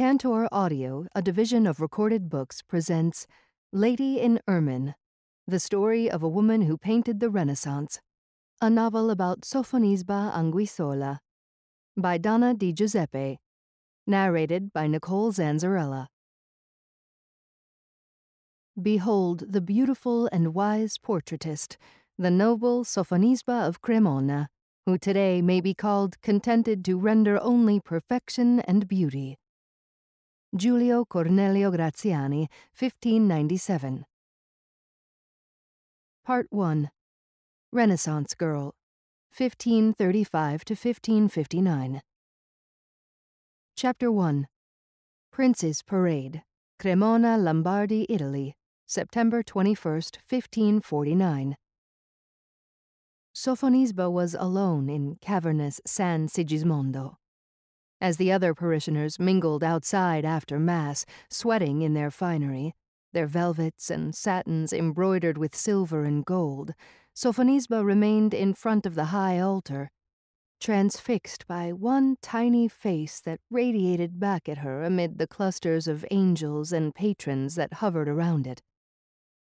Tantor Audio, a division of recorded books, presents Lady in Ermine, the story of a woman who painted the Renaissance, a novel about Sofonisba Anguissola, by Donna DiGiuseppe, narrated by Nicol Zanzarella. Behold the beautiful and wise portraitist, the noble Sofonisba of Cremona, who today may be called contented to render only perfection and beauty. Giulio Cornelio Graziani, 1597. Part 1 Renaissance Girl, 1535 to 1559. Chapter 1 Prince's Parade, Cremona, Lombardy, Italy, September 21, 1549. Sofonisba was alone in cavernous San Sigismondo as the other parishioners mingled outside after Mass, sweating in their finery, their velvets and satins embroidered with silver and gold, Sofonisba remained in front of the high altar, transfixed by one tiny face that radiated back at her amid the clusters of angels and patrons that hovered around it.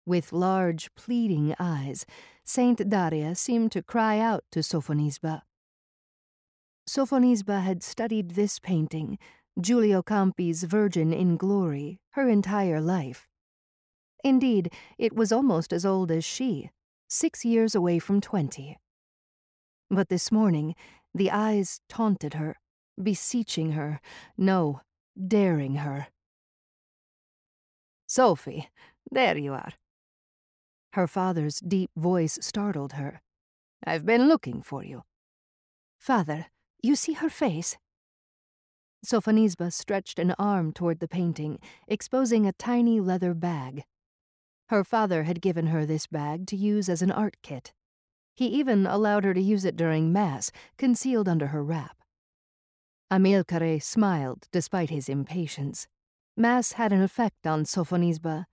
With large, pleading eyes, Saint Daria seemed to cry out to Sofonisba. Sofonisba had studied this painting, Giulio Campi's Virgin in Glory, her entire life. Indeed, it was almost as old as she, six years away from twenty. But this morning, the eyes taunted her, beseeching her, no, daring her. Sophie, there you are. Her father's deep voice startled her. I've been looking for you. Father, you see her face? Sofonisba stretched an arm toward the painting, exposing a tiny leather bag. Her father had given her this bag to use as an art kit. He even allowed her to use it during Mass, concealed under her wrap. Amilcare smiled despite his impatience. Mass had an effect on Sofonisba,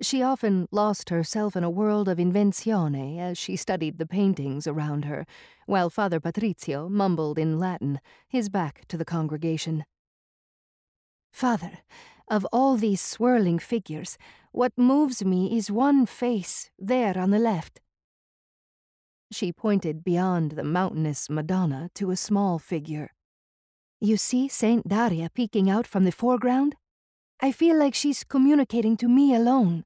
she often lost herself in a world of invenzione as she studied the paintings around her, while Father Patrizio mumbled in Latin, his back to the congregation. Father, of all these swirling figures, what moves me is one face there on the left. She pointed beyond the mountainous Madonna to a small figure. You see Saint Daria peeking out from the foreground? I feel like she's communicating to me alone.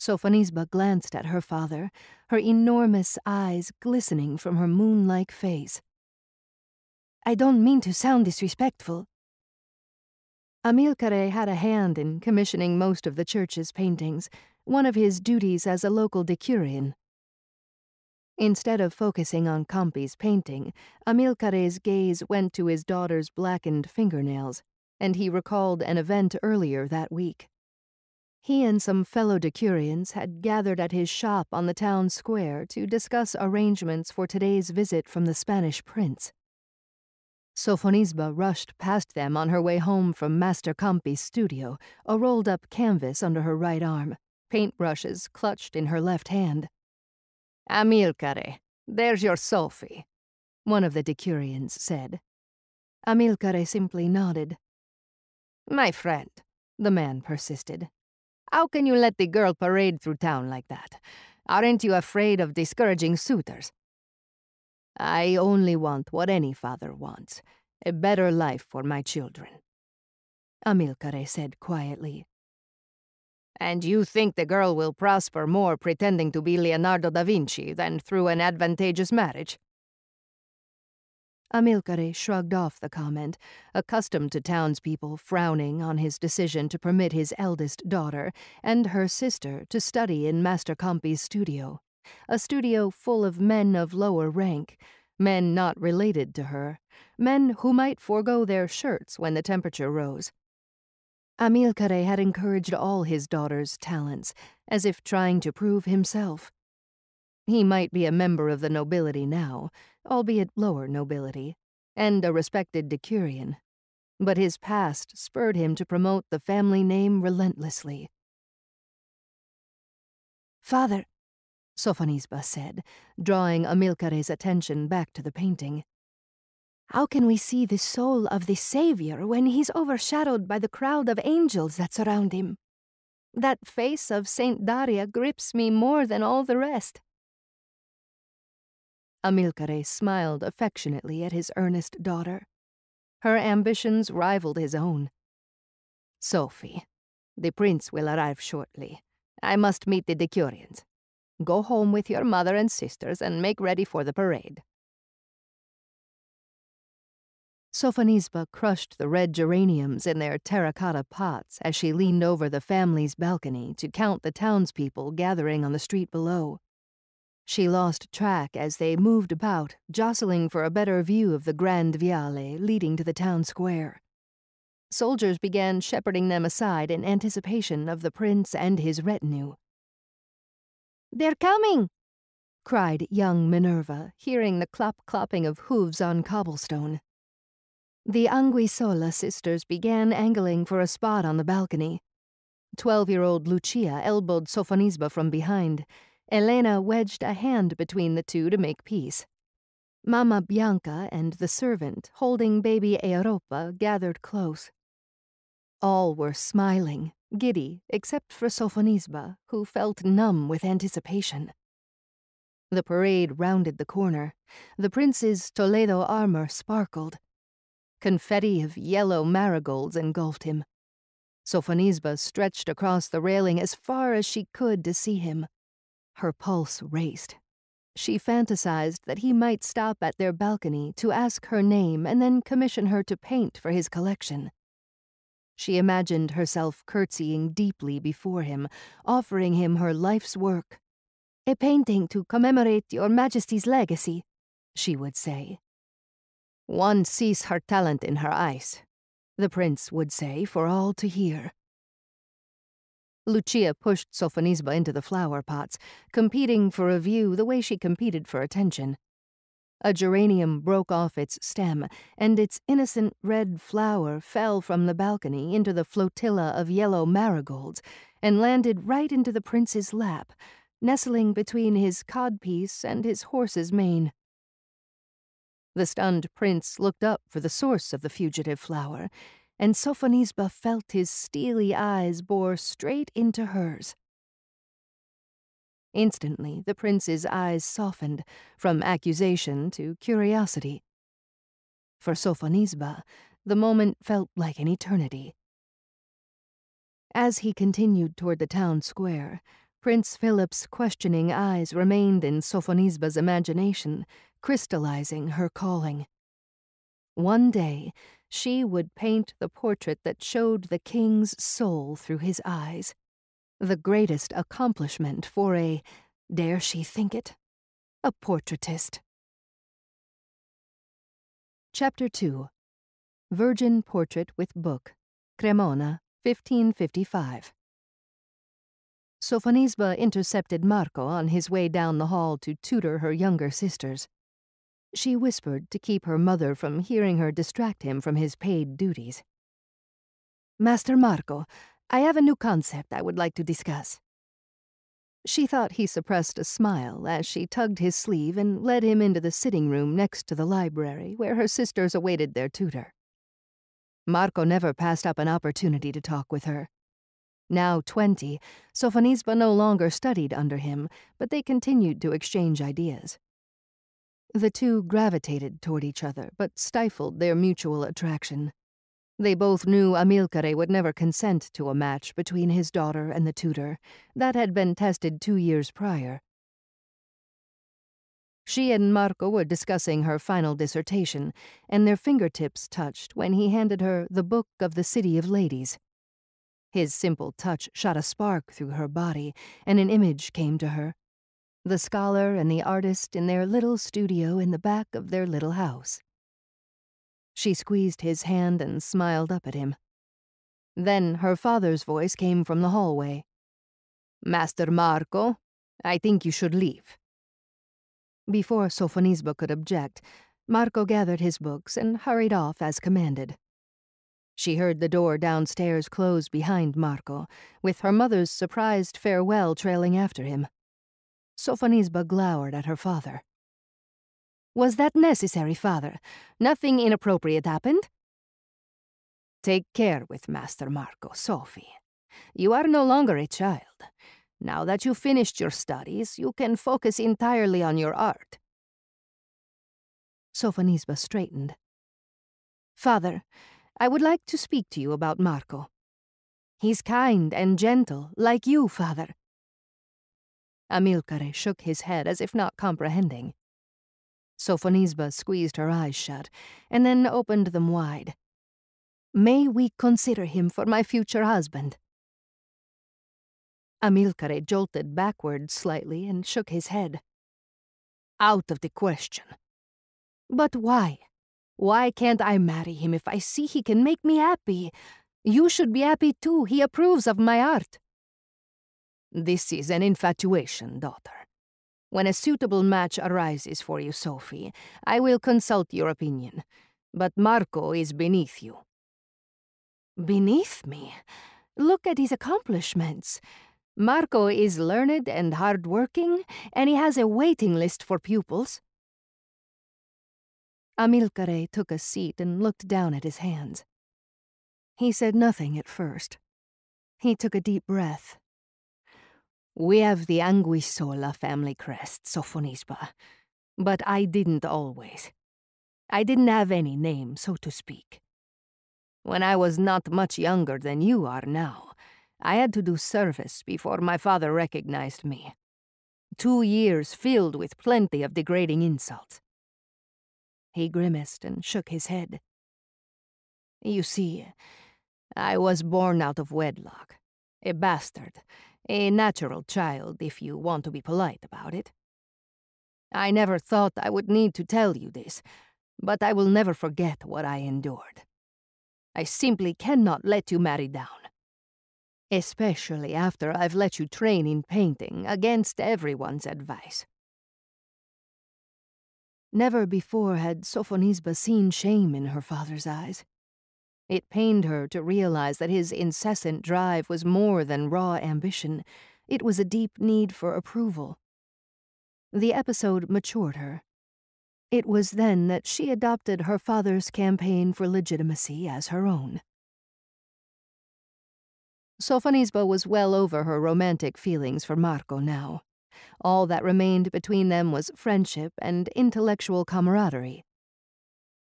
Sofonisba glanced at her father, her enormous eyes glistening from her moon-like face. I don't mean to sound disrespectful. Amilcare had a hand in commissioning most of the church's paintings, one of his duties as a local decurion. Instead of focusing on Campi's painting, Amilcare's gaze went to his daughter's blackened fingernails and he recalled an event earlier that week. He and some fellow decurions had gathered at his shop on the town square to discuss arrangements for today's visit from the Spanish prince. Sofonisba rushed past them on her way home from Master Campi's studio, a rolled up canvas under her right arm, paintbrushes clutched in her left hand. Amilcare, there's your Sophie, one of the decurions said. Amilcare simply nodded. My friend, the man persisted. How can you let the girl parade through town like that? Aren't you afraid of discouraging suitors? I only want what any father wants a better life for my children. Amilcare said quietly. And you think the girl will prosper more pretending to be Leonardo da Vinci than through an advantageous marriage? Amilcare shrugged off the comment, accustomed to townspeople frowning on his decision to permit his eldest daughter and her sister to study in Master Campi's studio, a studio full of men of lower rank, men not related to her, men who might forego their shirts when the temperature rose. Amilcare had encouraged all his daughter's talents, as if trying to prove himself. He might be a member of the nobility now, albeit lower nobility, and a respected decurion, but his past spurred him to promote the family name relentlessly. Father, Sofonisba said, drawing Amilcare's attention back to the painting. How can we see the soul of the Savior when he's overshadowed by the crowd of angels that surround him? That face of Saint Daria grips me more than all the rest. Amilcare smiled affectionately at his earnest daughter. Her ambitions rivaled his own. Sophie, the prince will arrive shortly. I must meet the Decurions. Go home with your mother and sisters and make ready for the parade. Sofonisba crushed the red geraniums in their terracotta pots as she leaned over the family's balcony to count the townspeople gathering on the street below. She lost track as they moved about, jostling for a better view of the Grand Viale leading to the town square. Soldiers began shepherding them aside in anticipation of the prince and his retinue. They're coming! cried young Minerva, hearing the clop-clopping of hooves on cobblestone. The Anguissola sisters began angling for a spot on the balcony. Twelve-year-old Lucia elbowed Sofonisba from behind. Elena wedged a hand between the two to make peace. Mamma Bianca and the servant, holding baby Europa, gathered close. All were smiling, giddy, except for Sofonisba, who felt numb with anticipation. The parade rounded the corner. The prince's Toledo armor sparkled. Confetti of yellow marigolds engulfed him. Sofonisba stretched across the railing as far as she could to see him. Her pulse raced. She fantasized that he might stop at their balcony to ask her name and then commission her to paint for his collection. She imagined herself curtsying deeply before him, offering him her life's work. A painting to commemorate your Majesty's legacy, she would say. One sees her talent in her eyes, the prince would say for all to hear. Lucia pushed Sofonisba into the flower pots, competing for a view the way she competed for attention. A geranium broke off its stem, and its innocent red flower fell from the balcony into the flotilla of yellow marigolds and landed right into the prince's lap, nestling between his codpiece and his horse's mane. The stunned prince looked up for the source of the fugitive flower, and Sofonisba felt his steely eyes bore straight into hers. Instantly, the prince's eyes softened, from accusation to curiosity. For Sofonisba, the moment felt like an eternity. As he continued toward the town square, Prince Philip's questioning eyes remained in Sofonisba's imagination, crystallizing her calling. One day, she would paint the portrait that showed the king's soul through his eyes. The greatest accomplishment for a, dare she think it, a portraitist. Chapter 2 Virgin Portrait with Book, Cremona, 1555. Sofonisba intercepted Marco on his way down the hall to tutor her younger sisters. She whispered to keep her mother from hearing her distract him from his paid duties. Master Marco, I have a new concept I would like to discuss. She thought he suppressed a smile as she tugged his sleeve and led him into the sitting room next to the library where her sisters awaited their tutor. Marco never passed up an opportunity to talk with her. Now twenty, Sofonisba no longer studied under him, but they continued to exchange ideas. The two gravitated toward each other, but stifled their mutual attraction. They both knew Amilcare would never consent to a match between his daughter and the tutor. That had been tested two years prior. She and Marco were discussing her final dissertation, and their fingertips touched when he handed her the Book of the City of Ladies. His simple touch shot a spark through her body, and an image came to her the scholar and the artist in their little studio in the back of their little house. She squeezed his hand and smiled up at him. Then her father's voice came from the hallway. Master Marco, I think you should leave. Before Sofonisba could object, Marco gathered his books and hurried off as commanded. She heard the door downstairs close behind Marco, with her mother's surprised farewell trailing after him. Sofonisba glowered at her father. Was that necessary, father? Nothing inappropriate happened? Take care with Master Marco, Sophie. You are no longer a child. Now that you've finished your studies, you can focus entirely on your art. Sofonisba straightened. Father, I would like to speak to you about Marco. He's kind and gentle, like you, father. Amilcare shook his head as if not comprehending. Sofonisba squeezed her eyes shut, and then opened them wide. May we consider him for my future husband? Amilcare jolted backward slightly and shook his head. Out of the question. But why? Why can't I marry him if I see he can make me happy? You should be happy too. He approves of my art. This is an infatuation, daughter. When a suitable match arises for you, Sophie, I will consult your opinion. But Marco is beneath you. Beneath me? Look at his accomplishments. Marco is learned and hard-working, and he has a waiting list for pupils. Amilcare took a seat and looked down at his hands. He said nothing at first. He took a deep breath. We have the Anguissola family crest, Sofonisba, but I didn't always. I didn't have any name, so to speak. When I was not much younger than you are now, I had to do service before my father recognized me. Two years filled with plenty of degrading insults. He grimaced and shook his head. You see, I was born out of wedlock. A bastard. A natural child, if you want to be polite about it. I never thought I would need to tell you this, but I will never forget what I endured. I simply cannot let you marry down. Especially after I've let you train in painting against everyone's advice. Never before had Sofonisba seen shame in her father's eyes. It pained her to realize that his incessant drive was more than raw ambition, it was a deep need for approval. The episode matured her. It was then that she adopted her father's campaign for legitimacy as her own. Sofonisba was well over her romantic feelings for Marco now. All that remained between them was friendship and intellectual camaraderie.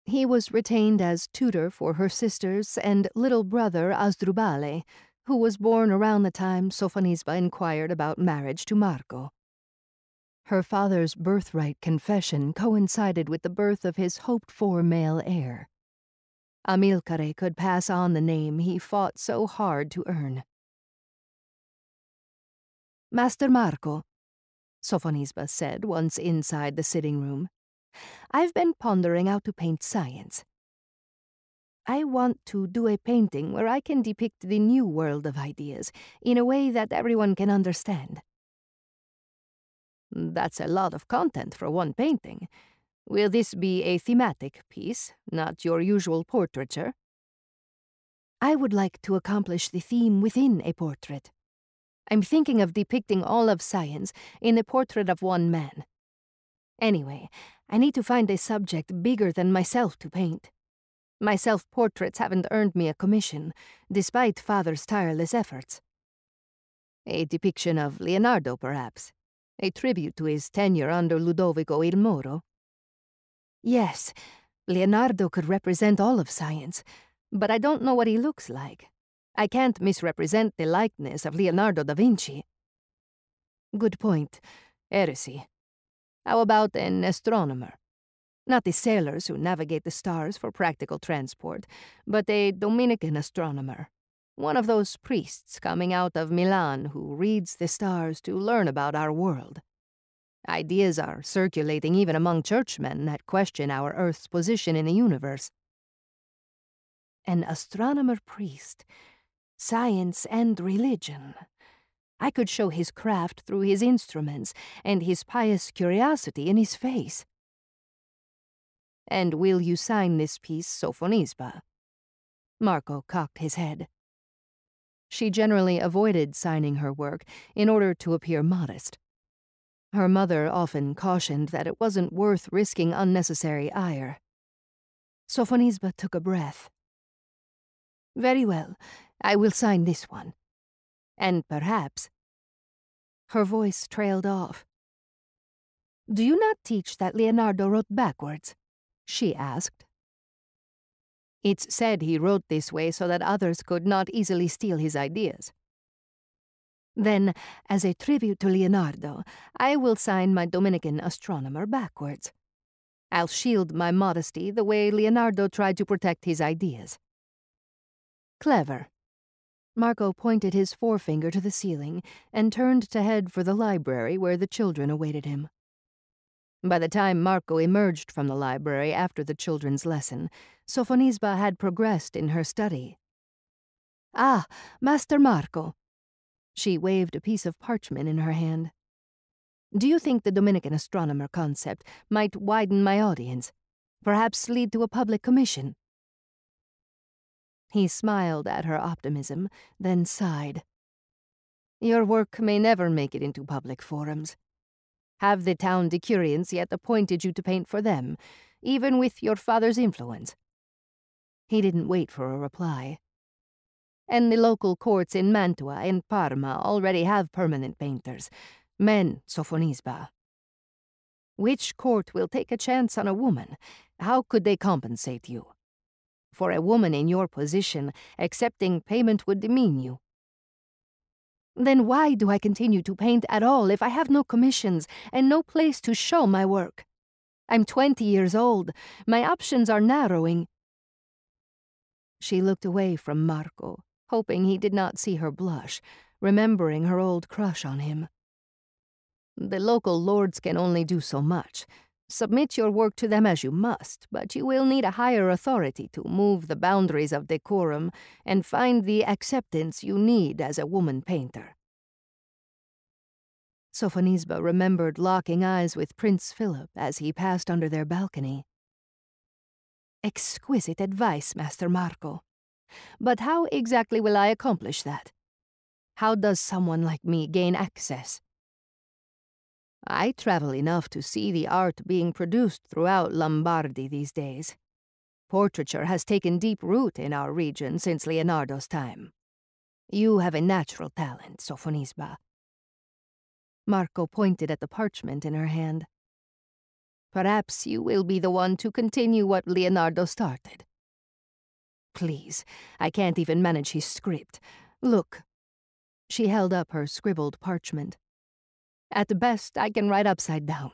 He was retained as tutor for her sisters and little brother Asdrubale, who was born around the time Sofonisba inquired about marriage to Marco. Her father's birthright confession coincided with the birth of his hoped-for male heir. Amilcare could pass on the name he fought so hard to earn. Master Marco, Sofonisba said once inside the sitting room, I've been pondering how to paint science. I want to do a painting where I can depict the new world of ideas in a way that everyone can understand. That's a lot of content for one painting, Will this be a thematic piece, not your usual portraiture? I would like to accomplish the theme within a portrait. I'm thinking of depicting all of science in the portrait of one man. Anyway, I need to find a subject bigger than myself to paint. My self-portraits haven't earned me a commission, despite father's tireless efforts. A depiction of Leonardo, perhaps. A tribute to his tenure under Ludovico il Moro. Yes, Leonardo could represent all of science, but I don't know what he looks like. I can't misrepresent the likeness of Leonardo da Vinci. Good point. Heresy. How about an astronomer? Not the sailors who navigate the stars for practical transport, but a Dominican astronomer. One of those priests coming out of Milan who reads the stars to learn about our world. Ideas are circulating even among churchmen that question our Earth's position in the universe. An astronomer priest, science and religion. I could show his craft through his instruments and his pious curiosity in his face. And will you sign this piece, Sofonisba? Marco cocked his head. She generally avoided signing her work in order to appear modest. Her mother often cautioned that it wasn't worth risking unnecessary ire. Sofonisba took a breath. Very well, I will sign this one. And perhaps. Her voice trailed off. Do you not teach that Leonardo wrote backwards? she asked. It's said he wrote this way so that others could not easily steal his ideas. Then, as a tribute to Leonardo, I will sign my Dominican astronomer backwards. I'll shield my modesty the way Leonardo tried to protect his ideas. Clever. Marco pointed his forefinger to the ceiling and turned to head for the library where the children awaited him. By the time Marco emerged from the library after the children's lesson, Sofonisba had progressed in her study. Ah, Master Marco. She waved a piece of parchment in her hand. Do you think the Dominican astronomer concept might widen my audience? Perhaps lead to a public commission? He smiled at her optimism, then sighed. Your work may never make it into public forums. Have the town decurions yet appointed you to paint for them, even with your father's influence? He didn't wait for a reply. And the local courts in Mantua and Parma already have permanent painters, men Sofonisba. Which court will take a chance on a woman? How could they compensate you? For a woman in your position, accepting payment would demean you. Then why do I continue to paint at all if I have no commissions and no place to show my work? I'm twenty years old. My options are narrowing. She looked away from Marco, hoping he did not see her blush, remembering her old crush on him. The local lords can only do so much. Submit your work to them as you must, but you will need a higher authority to move the boundaries of decorum and find the acceptance you need as a woman painter. Sofonisba remembered locking eyes with Prince Philip as he passed under their balcony. Exquisite advice, Master Marco. But how exactly will I accomplish that? How does someone like me gain access? I travel enough to see the art being produced throughout Lombardy these days. Portraiture has taken deep root in our region since Leonardo's time. You have a natural talent, Sofonisba. Marco pointed at the parchment in her hand. Perhaps you will be the one to continue what Leonardo started. Please, I can't even manage his script. Look. She held up her scribbled parchment. At the best, I can write upside down.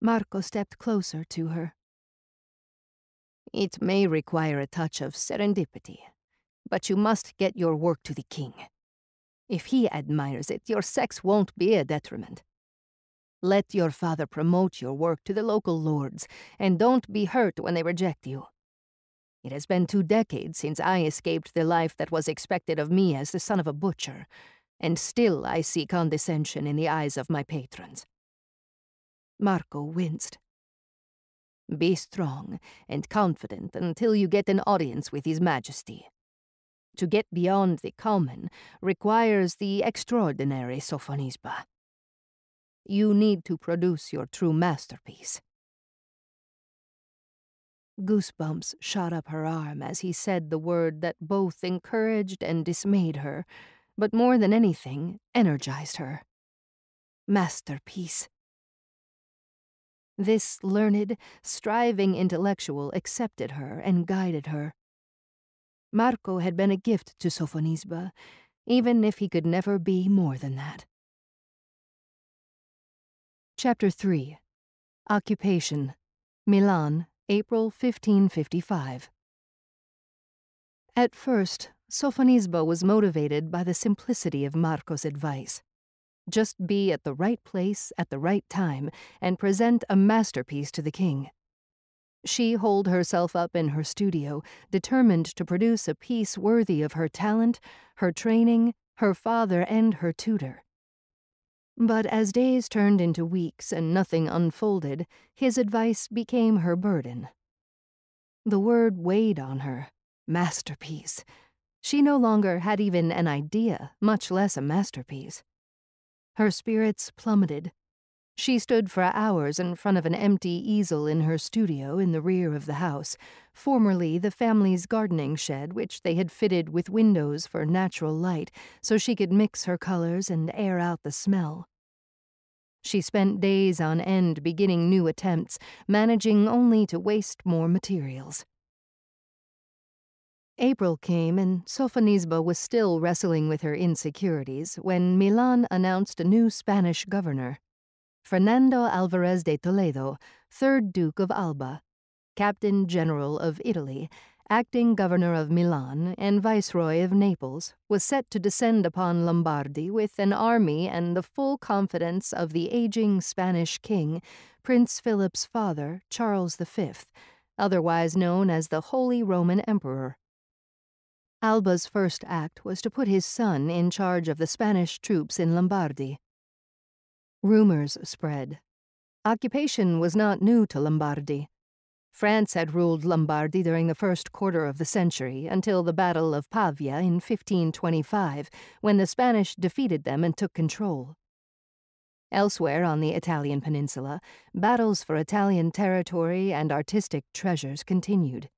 Marco stepped closer to her. It may require a touch of serendipity, but you must get your work to the king. If he admires it, your sex won't be a detriment. Let your father promote your work to the local lords, and don't be hurt when they reject you. It has been two decades since I escaped the life that was expected of me as the son of a butcher, and still I see condescension in the eyes of my patrons. Marco winced. Be strong and confident until you get an audience with His Majesty. To get beyond the common requires the extraordinary Sofonisba. You need to produce your true masterpiece. Goosebumps shot up her arm as he said the word that both encouraged and dismayed her but more than anything, energized her. Masterpiece. This learned, striving intellectual accepted her and guided her. Marco had been a gift to Sofonisba, even if he could never be more than that. Chapter 3 Occupation Milan, April 1555. At first, Sofonisba was motivated by the simplicity of Marco's advice. Just be at the right place at the right time and present a masterpiece to the king. She holed herself up in her studio, determined to produce a piece worthy of her talent, her training, her father, and her tutor. But as days turned into weeks and nothing unfolded, his advice became her burden. The word weighed on her masterpiece she no longer had even an idea, much less a masterpiece. Her spirits plummeted. She stood for hours in front of an empty easel in her studio in the rear of the house, formerly the family's gardening shed, which they had fitted with windows for natural light so she could mix her colors and air out the smell. She spent days on end beginning new attempts, managing only to waste more materials. April came and Sofonisba was still wrestling with her insecurities when Milan announced a new Spanish governor. Fernando Alvarez de Toledo, 3rd Duke of Alba, Captain General of Italy, acting governor of Milan, and viceroy of Naples, was set to descend upon Lombardy with an army and the full confidence of the aging Spanish king, Prince Philip's father, Charles V, otherwise known as the Holy Roman Emperor. Alba's first act was to put his son in charge of the Spanish troops in Lombardy. Rumors spread. Occupation was not new to Lombardy. France had ruled Lombardy during the first quarter of the century until the Battle of Pavia in 1525, when the Spanish defeated them and took control. Elsewhere on the Italian peninsula, battles for Italian territory and artistic treasures continued.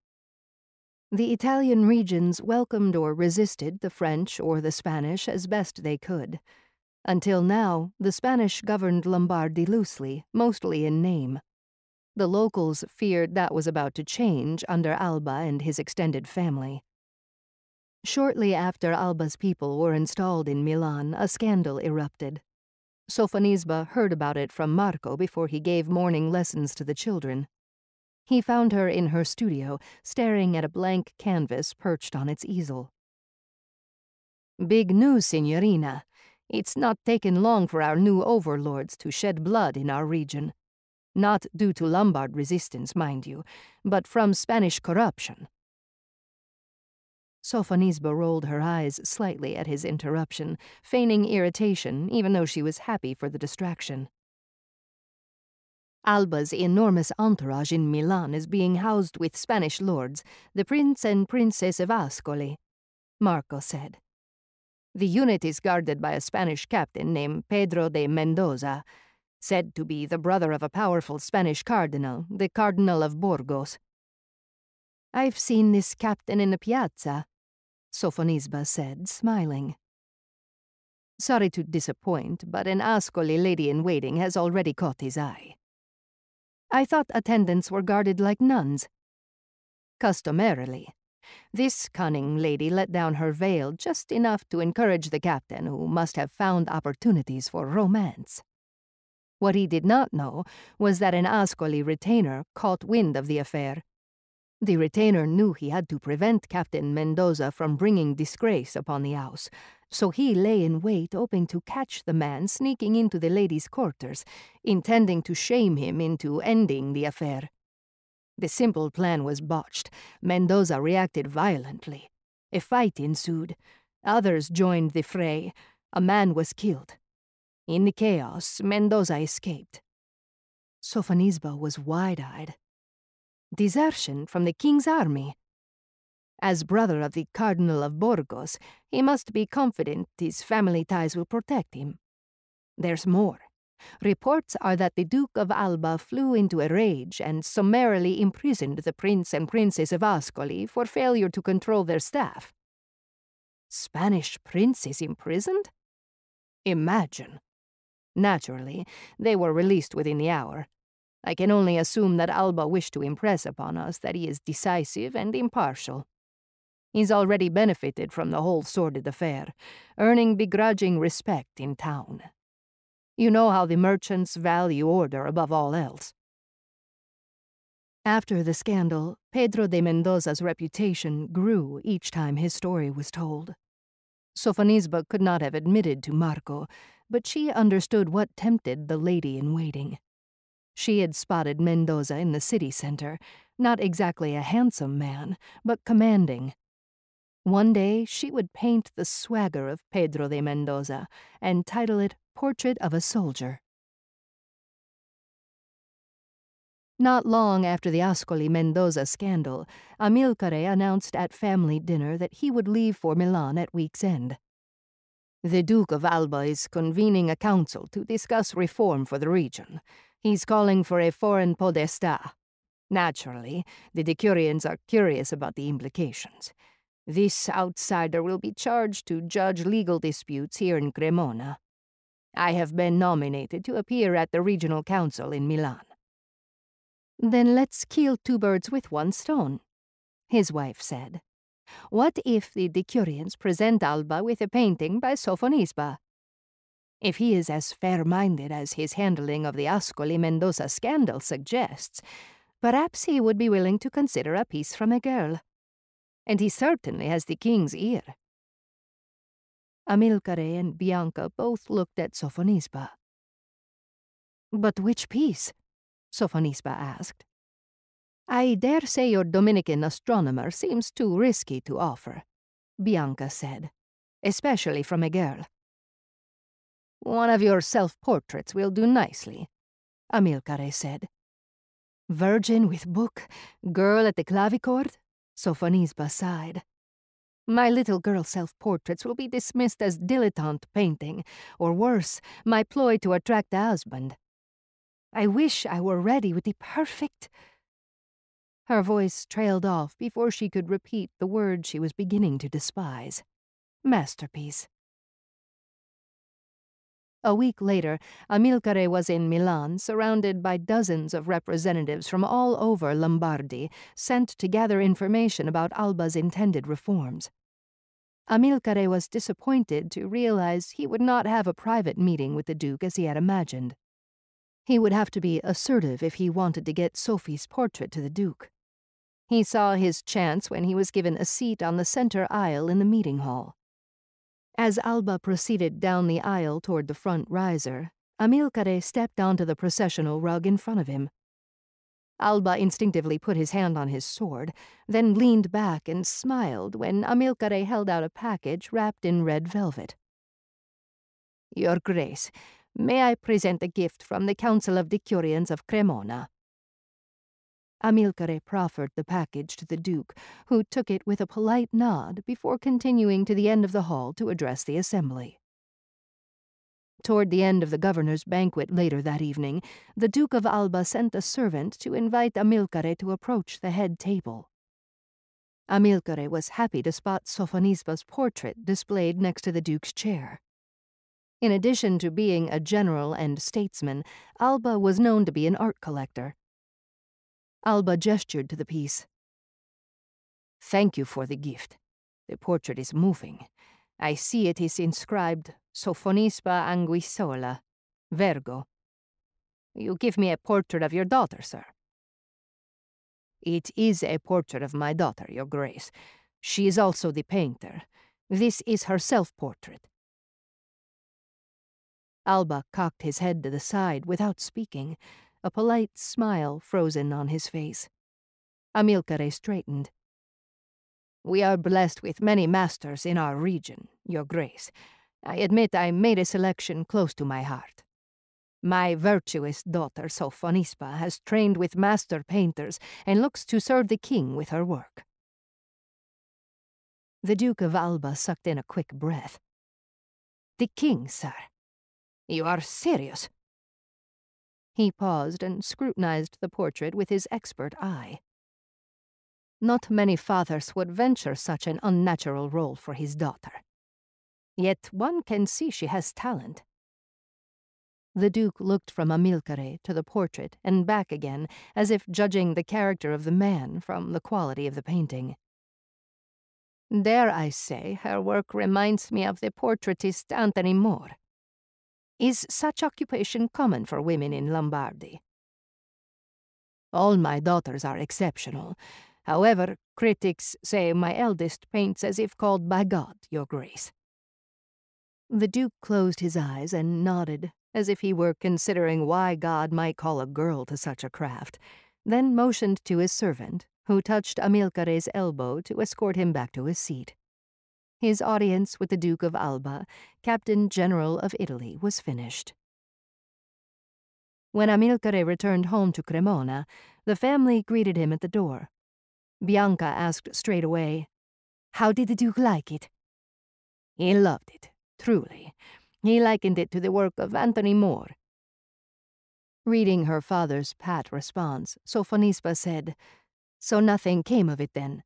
The Italian regions welcomed or resisted the French or the Spanish as best they could. Until now, the Spanish governed Lombardy loosely, mostly in name. The locals feared that was about to change under Alba and his extended family. Shortly after Alba's people were installed in Milan, a scandal erupted. Sofonisba heard about it from Marco before he gave morning lessons to the children. He found her in her studio, staring at a blank canvas perched on its easel. Big news, Signorina, it's not taken long for our new overlords to shed blood in our region. Not due to Lombard resistance, mind you, but from Spanish corruption. Sofonisba rolled her eyes slightly at his interruption, feigning irritation even though she was happy for the distraction. Alba's enormous entourage in Milan is being housed with Spanish lords, the Prince and Princess of Ascoli, Marco said. The unit is guarded by a Spanish captain named Pedro de Mendoza, said to be the brother of a powerful Spanish cardinal, the Cardinal of Burgos. I've seen this captain in the piazza, Sofonisba said, smiling. Sorry to disappoint, but an Ascoli lady-in-waiting has already caught his eye. I thought attendants were guarded like nuns. Customarily, this cunning lady let down her veil just enough to encourage the captain, who must have found opportunities for romance. What he did not know was that an Ascoli retainer caught wind of the affair. The retainer knew he had to prevent Captain Mendoza from bringing disgrace upon the house, so he lay in wait hoping to catch the man sneaking into the lady's quarters, intending to shame him into ending the affair. The simple plan was botched. Mendoza reacted violently. A fight ensued. Others joined the fray. A man was killed. In the chaos, Mendoza escaped. Sofonisba was wide-eyed. Desertion from the king's army. As brother of the Cardinal of Burgos, he must be confident his family ties will protect him. There's more. Reports are that the Duke of Alba flew into a rage and summarily imprisoned the Prince and Princess of Ascoli for failure to control their staff. Spanish princes imprisoned? Imagine. Naturally, they were released within the hour. I can only assume that Alba wished to impress upon us that he is decisive and impartial. He's already benefited from the whole sordid affair, earning begrudging respect in town. You know how the merchants value order above all else. After the scandal, Pedro de Mendoza's reputation grew each time his story was told. Sofonisba could not have admitted to Marco, but she understood what tempted the lady in waiting. She had spotted Mendoza in the city center, not exactly a handsome man, but commanding. One day she would paint the swagger of Pedro de Mendoza and title it Portrait of a Soldier. Not long after the Ascoli Mendoza scandal, Amilcare announced at family dinner that he would leave for Milan at week's end. The Duke of Alba is convening a council to discuss reform for the region. He's calling for a foreign podesta. Naturally, the Decurions are curious about the implications. This outsider will be charged to judge legal disputes here in Cremona. I have been nominated to appear at the regional council in Milan. Then let's kill two birds with one stone, his wife said. What if the Decurions present Alba with a painting by Sofonisba? If he is as fair-minded as his handling of the Ascoli Mendoza scandal suggests, perhaps he would be willing to consider a piece from a girl. And he certainly has the king's ear. Amilcare and Bianca both looked at Sofonisba. But which piece? Sofonisba asked. I dare say your Dominican astronomer seems too risky to offer, Bianca said, especially from a girl. One of your self-portraits will do nicely, Amilcare said. Virgin with book, girl at the clavichord? Sofonisba sighed. My little girl self-portraits will be dismissed as dilettante painting, or worse, my ploy to attract a husband. I wish I were ready with the perfect her voice trailed off before she could repeat the word she was beginning to despise. Masterpiece. A week later, Amilcare was in Milan, surrounded by dozens of representatives from all over Lombardy, sent to gather information about Alba's intended reforms. Amilcare was disappointed to realize he would not have a private meeting with the Duke as he had imagined. He would have to be assertive if he wanted to get Sophie's portrait to the Duke. He saw his chance when he was given a seat on the center aisle in the meeting hall. As Alba proceeded down the aisle toward the front riser, Amilcare stepped onto the processional rug in front of him. Alba instinctively put his hand on his sword, then leaned back and smiled when Amilcare held out a package wrapped in red velvet. Your Grace, may I present a gift from the Council of Decurions of Cremona? Amilcare proffered the package to the Duke, who took it with a polite nod before continuing to the end of the hall to address the assembly. Toward the end of the governor's banquet later that evening, the Duke of Alba sent a servant to invite Amilcare to approach the head table. Amilcare was happy to spot Sofonisba's portrait displayed next to the Duke's chair. In addition to being a general and statesman, Alba was known to be an art collector Alba gestured to the piece. Thank you for the gift. The portrait is moving. I see it is inscribed Sofonisba Anguissola, Virgo. You give me a portrait of your daughter, sir. It is a portrait of my daughter, your grace. She is also the painter. This is her self-portrait. Alba cocked his head to the side without speaking, a polite smile frozen on his face. Amilcare straightened. We are blessed with many masters in our region, Your Grace. I admit I made a selection close to my heart. My virtuous daughter Sofonisba has trained with master painters and looks to serve the king with her work. The Duke of Alba sucked in a quick breath. The king, sir. You are serious? He paused and scrutinized the portrait with his expert eye. Not many fathers would venture such an unnatural role for his daughter. Yet one can see she has talent. The Duke looked from Amilcare to the portrait and back again, as if judging the character of the man from the quality of the painting. Dare I say her work reminds me of the portraitist Anthony Moore. Is such occupation common for women in Lombardy? All my daughters are exceptional. However, critics say my eldest paints as if called by God, Your Grace. The Duke closed his eyes and nodded, as if he were considering why God might call a girl to such a craft, then motioned to his servant, who touched Amilcare's elbow to escort him back to his seat. His audience with the Duke of Alba, Captain General of Italy, was finished. When Amilcare returned home to Cremona, the family greeted him at the door. Bianca asked straight away, How did the Duke like it? He loved it, truly. He likened it to the work of Anthony Moore. Reading her father's pat response, Sofonisba said, So nothing came of it then?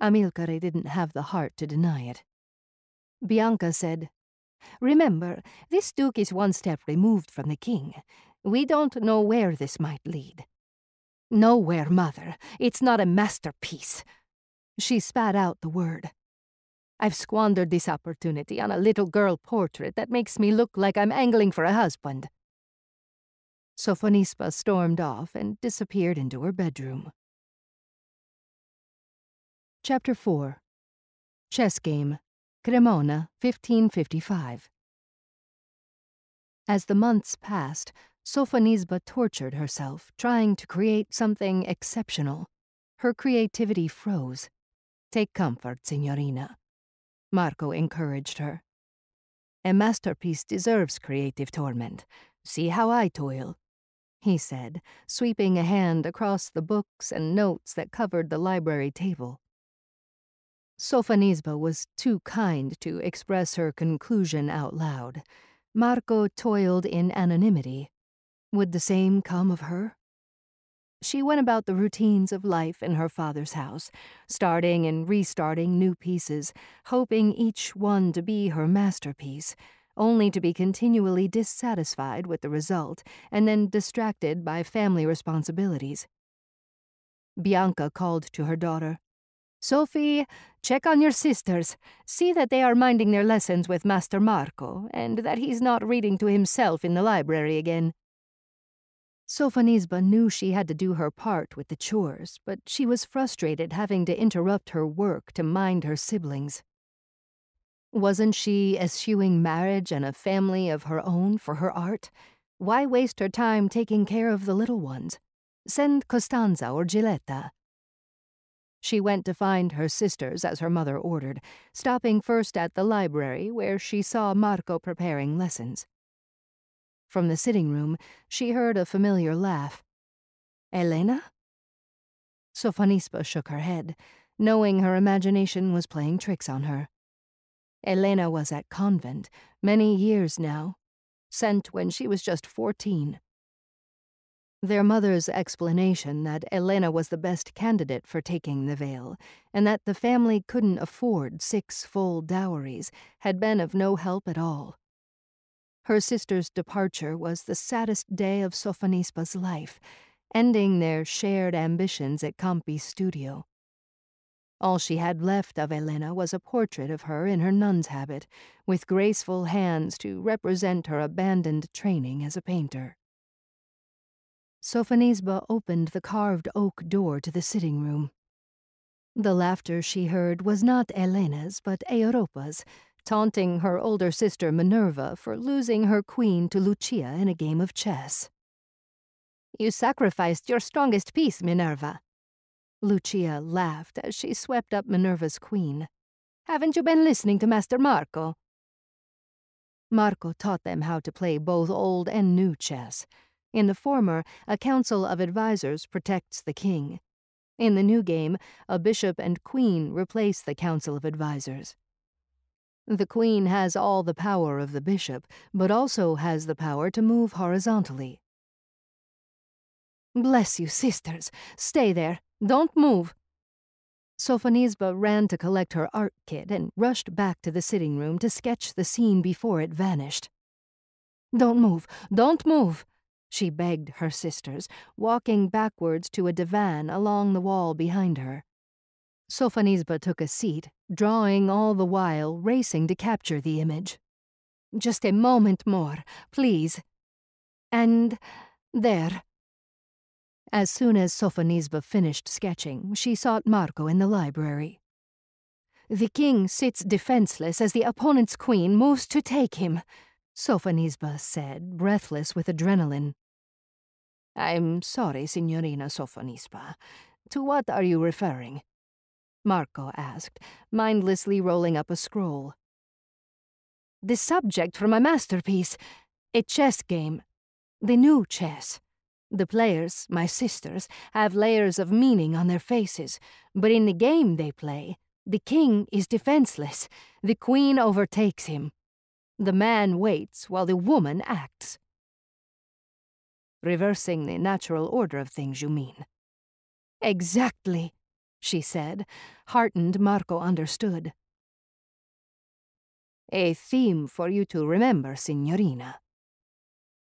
Amilcare didn't have the heart to deny it. Bianca said, Remember, this duke is one step removed from the king. We don't know where this might lead. Nowhere, mother. It's not a masterpiece. She spat out the word. I've squandered this opportunity on a little girl portrait that makes me look like I'm angling for a husband. Sofonisba stormed off and disappeared into her bedroom. Chapter 4 Chess Game Cremona, 1555 As the months passed, Sofonisba tortured herself, trying to create something exceptional. Her creativity froze. Take comfort, Signorina. Marco encouraged her. A masterpiece deserves creative torment. See how I toil, he said, sweeping a hand across the books and notes that covered the library table. Sofonisba was too kind to express her conclusion out loud. Marco toiled in anonymity. Would the same come of her? She went about the routines of life in her father's house, starting and restarting new pieces, hoping each one to be her masterpiece, only to be continually dissatisfied with the result and then distracted by family responsibilities. Bianca called to her daughter. Sophie, check on your sisters. See that they are minding their lessons with Master Marco, and that he's not reading to himself in the library again. Sofonisba knew she had to do her part with the chores, but she was frustrated having to interrupt her work to mind her siblings. Wasn't she eschewing marriage and a family of her own for her art? Why waste her time taking care of the little ones? Send Costanza or Giletta. She went to find her sisters as her mother ordered, stopping first at the library where she saw Marco preparing lessons. From the sitting room, she heard a familiar laugh. Elena? Sofonisba shook her head, knowing her imagination was playing tricks on her. Elena was at convent, many years now, sent when she was just fourteen. Their mother's explanation that Elena was the best candidate for taking the veil, and that the family couldn't afford six full dowries, had been of no help at all. Her sister's departure was the saddest day of Sofonisba's life, ending their shared ambitions at Campi's studio. All she had left of Elena was a portrait of her in her nun's habit, with graceful hands to represent her abandoned training as a painter. Sofonisba opened the carved oak door to the sitting room. The laughter she heard was not Elena's, but Europa's, taunting her older sister Minerva for losing her queen to Lucia in a game of chess. You sacrificed your strongest piece, Minerva. Lucia laughed as she swept up Minerva's queen. Haven't you been listening to Master Marco? Marco taught them how to play both old and new chess. In the former, a council of advisors protects the king. In the new game, a bishop and queen replace the council of advisors. The queen has all the power of the bishop, but also has the power to move horizontally. Bless you, sisters. Stay there. Don't move. Sofonisba ran to collect her art kit and rushed back to the sitting room to sketch the scene before it vanished. Don't move. Don't move. She begged her sisters, walking backwards to a divan along the wall behind her. Sofonisba took a seat, drawing all the while, racing to capture the image. Just a moment more, please. And there. As soon as Sofonisba finished sketching, she sought Marco in the library. The king sits defenseless as the opponent's queen moves to take him, Sofonisba said, breathless with adrenaline. I'm sorry, Signorina Sofonisba. To what are you referring? Marco asked, mindlessly rolling up a scroll. The subject for my masterpiece, a chess game. The new chess. The players, my sisters, have layers of meaning on their faces, but in the game they play, The king is defenseless. The queen overtakes him. The man waits while the woman acts. Reversing the natural order of things, you mean? Exactly, she said. Heartened, Marco understood. A theme for you to remember, Signorina.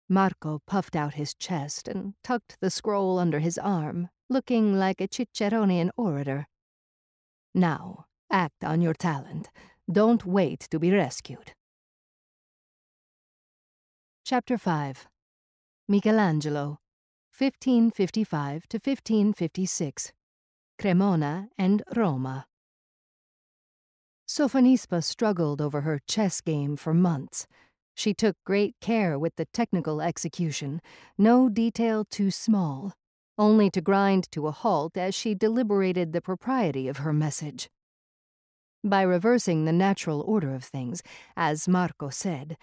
Marco puffed out his chest and tucked the scroll under his arm, looking like a Ciceronian orator. Now, act on your talent. Don't wait to be rescued. Chapter 5 Michelangelo, 1555 to 1556. Cremona and Roma. Sofonisba struggled over her chess game for months. She took great care with the technical execution, no detail too small, only to grind to a halt as she deliberated the propriety of her message. By reversing the natural order of things, as Marco said,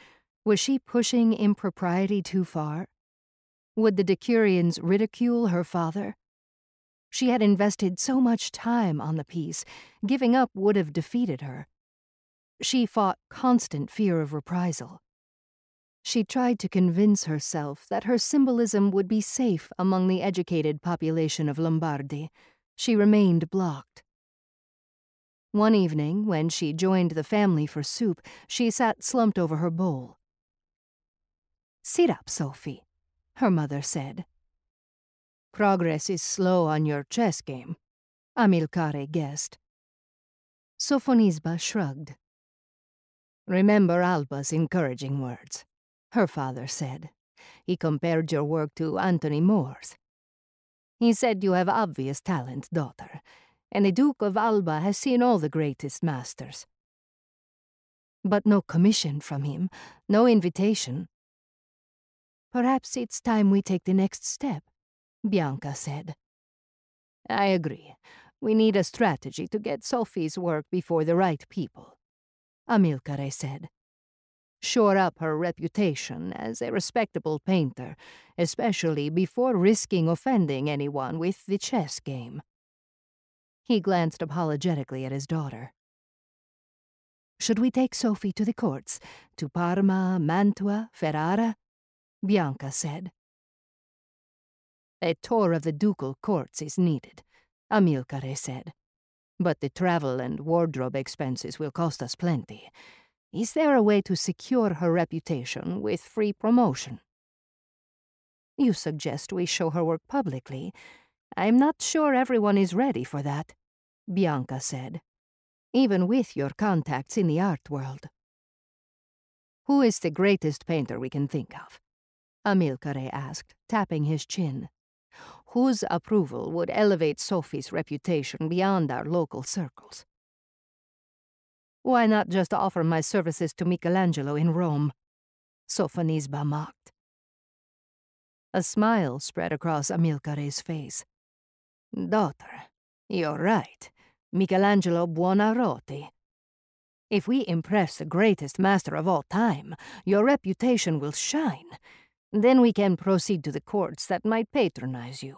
was she pushing impropriety too far? Would the Decurions ridicule her father? She had invested so much time on the piece, giving up would have defeated her. She fought constant fear of reprisal. She tried to convince herself that her symbolism would be safe among the educated population of Lombardy. She remained blocked. One evening, when she joined the family for soup, she sat slumped over her bowl. Sit up, Sophie, her mother said. Progress is slow on your chess game, Amilcare guessed. Sofonisba shrugged. Remember Alba's encouraging words, her father said. He compared your work to Anthony Moore's. He said you have obvious talent, daughter, and the Duke of Alba has seen all the greatest masters. But no commission from him, no invitation. Perhaps it's time we take the next step, Bianca said. I agree. We need a strategy to get Sophie's work before the right people, Amilcare said. Shore up her reputation as a respectable painter, especially before risking offending anyone with the chess game. He glanced apologetically at his daughter. Should we take Sophie to the courts, to Parma, Mantua, Ferrara? Bianca said. A tour of the ducal courts is needed, Amilcare said. But the travel and wardrobe expenses will cost us plenty. Is there a way to secure her reputation with free promotion? You suggest we show her work publicly. I'm not sure everyone is ready for that, Bianca said, even with your contacts in the art world. Who is the greatest painter we can think of? Amilcare asked, tapping his chin whose approval would elevate Sophie's reputation beyond our local circles. Why not just offer my services to Michelangelo in Rome? Sofonisba mocked. A smile spread across Amilcare's face. Daughter, you're right. Michelangelo Buonarroti. If we impress the greatest master of all time, your reputation will shine, then we can proceed to the courts that might patronize you.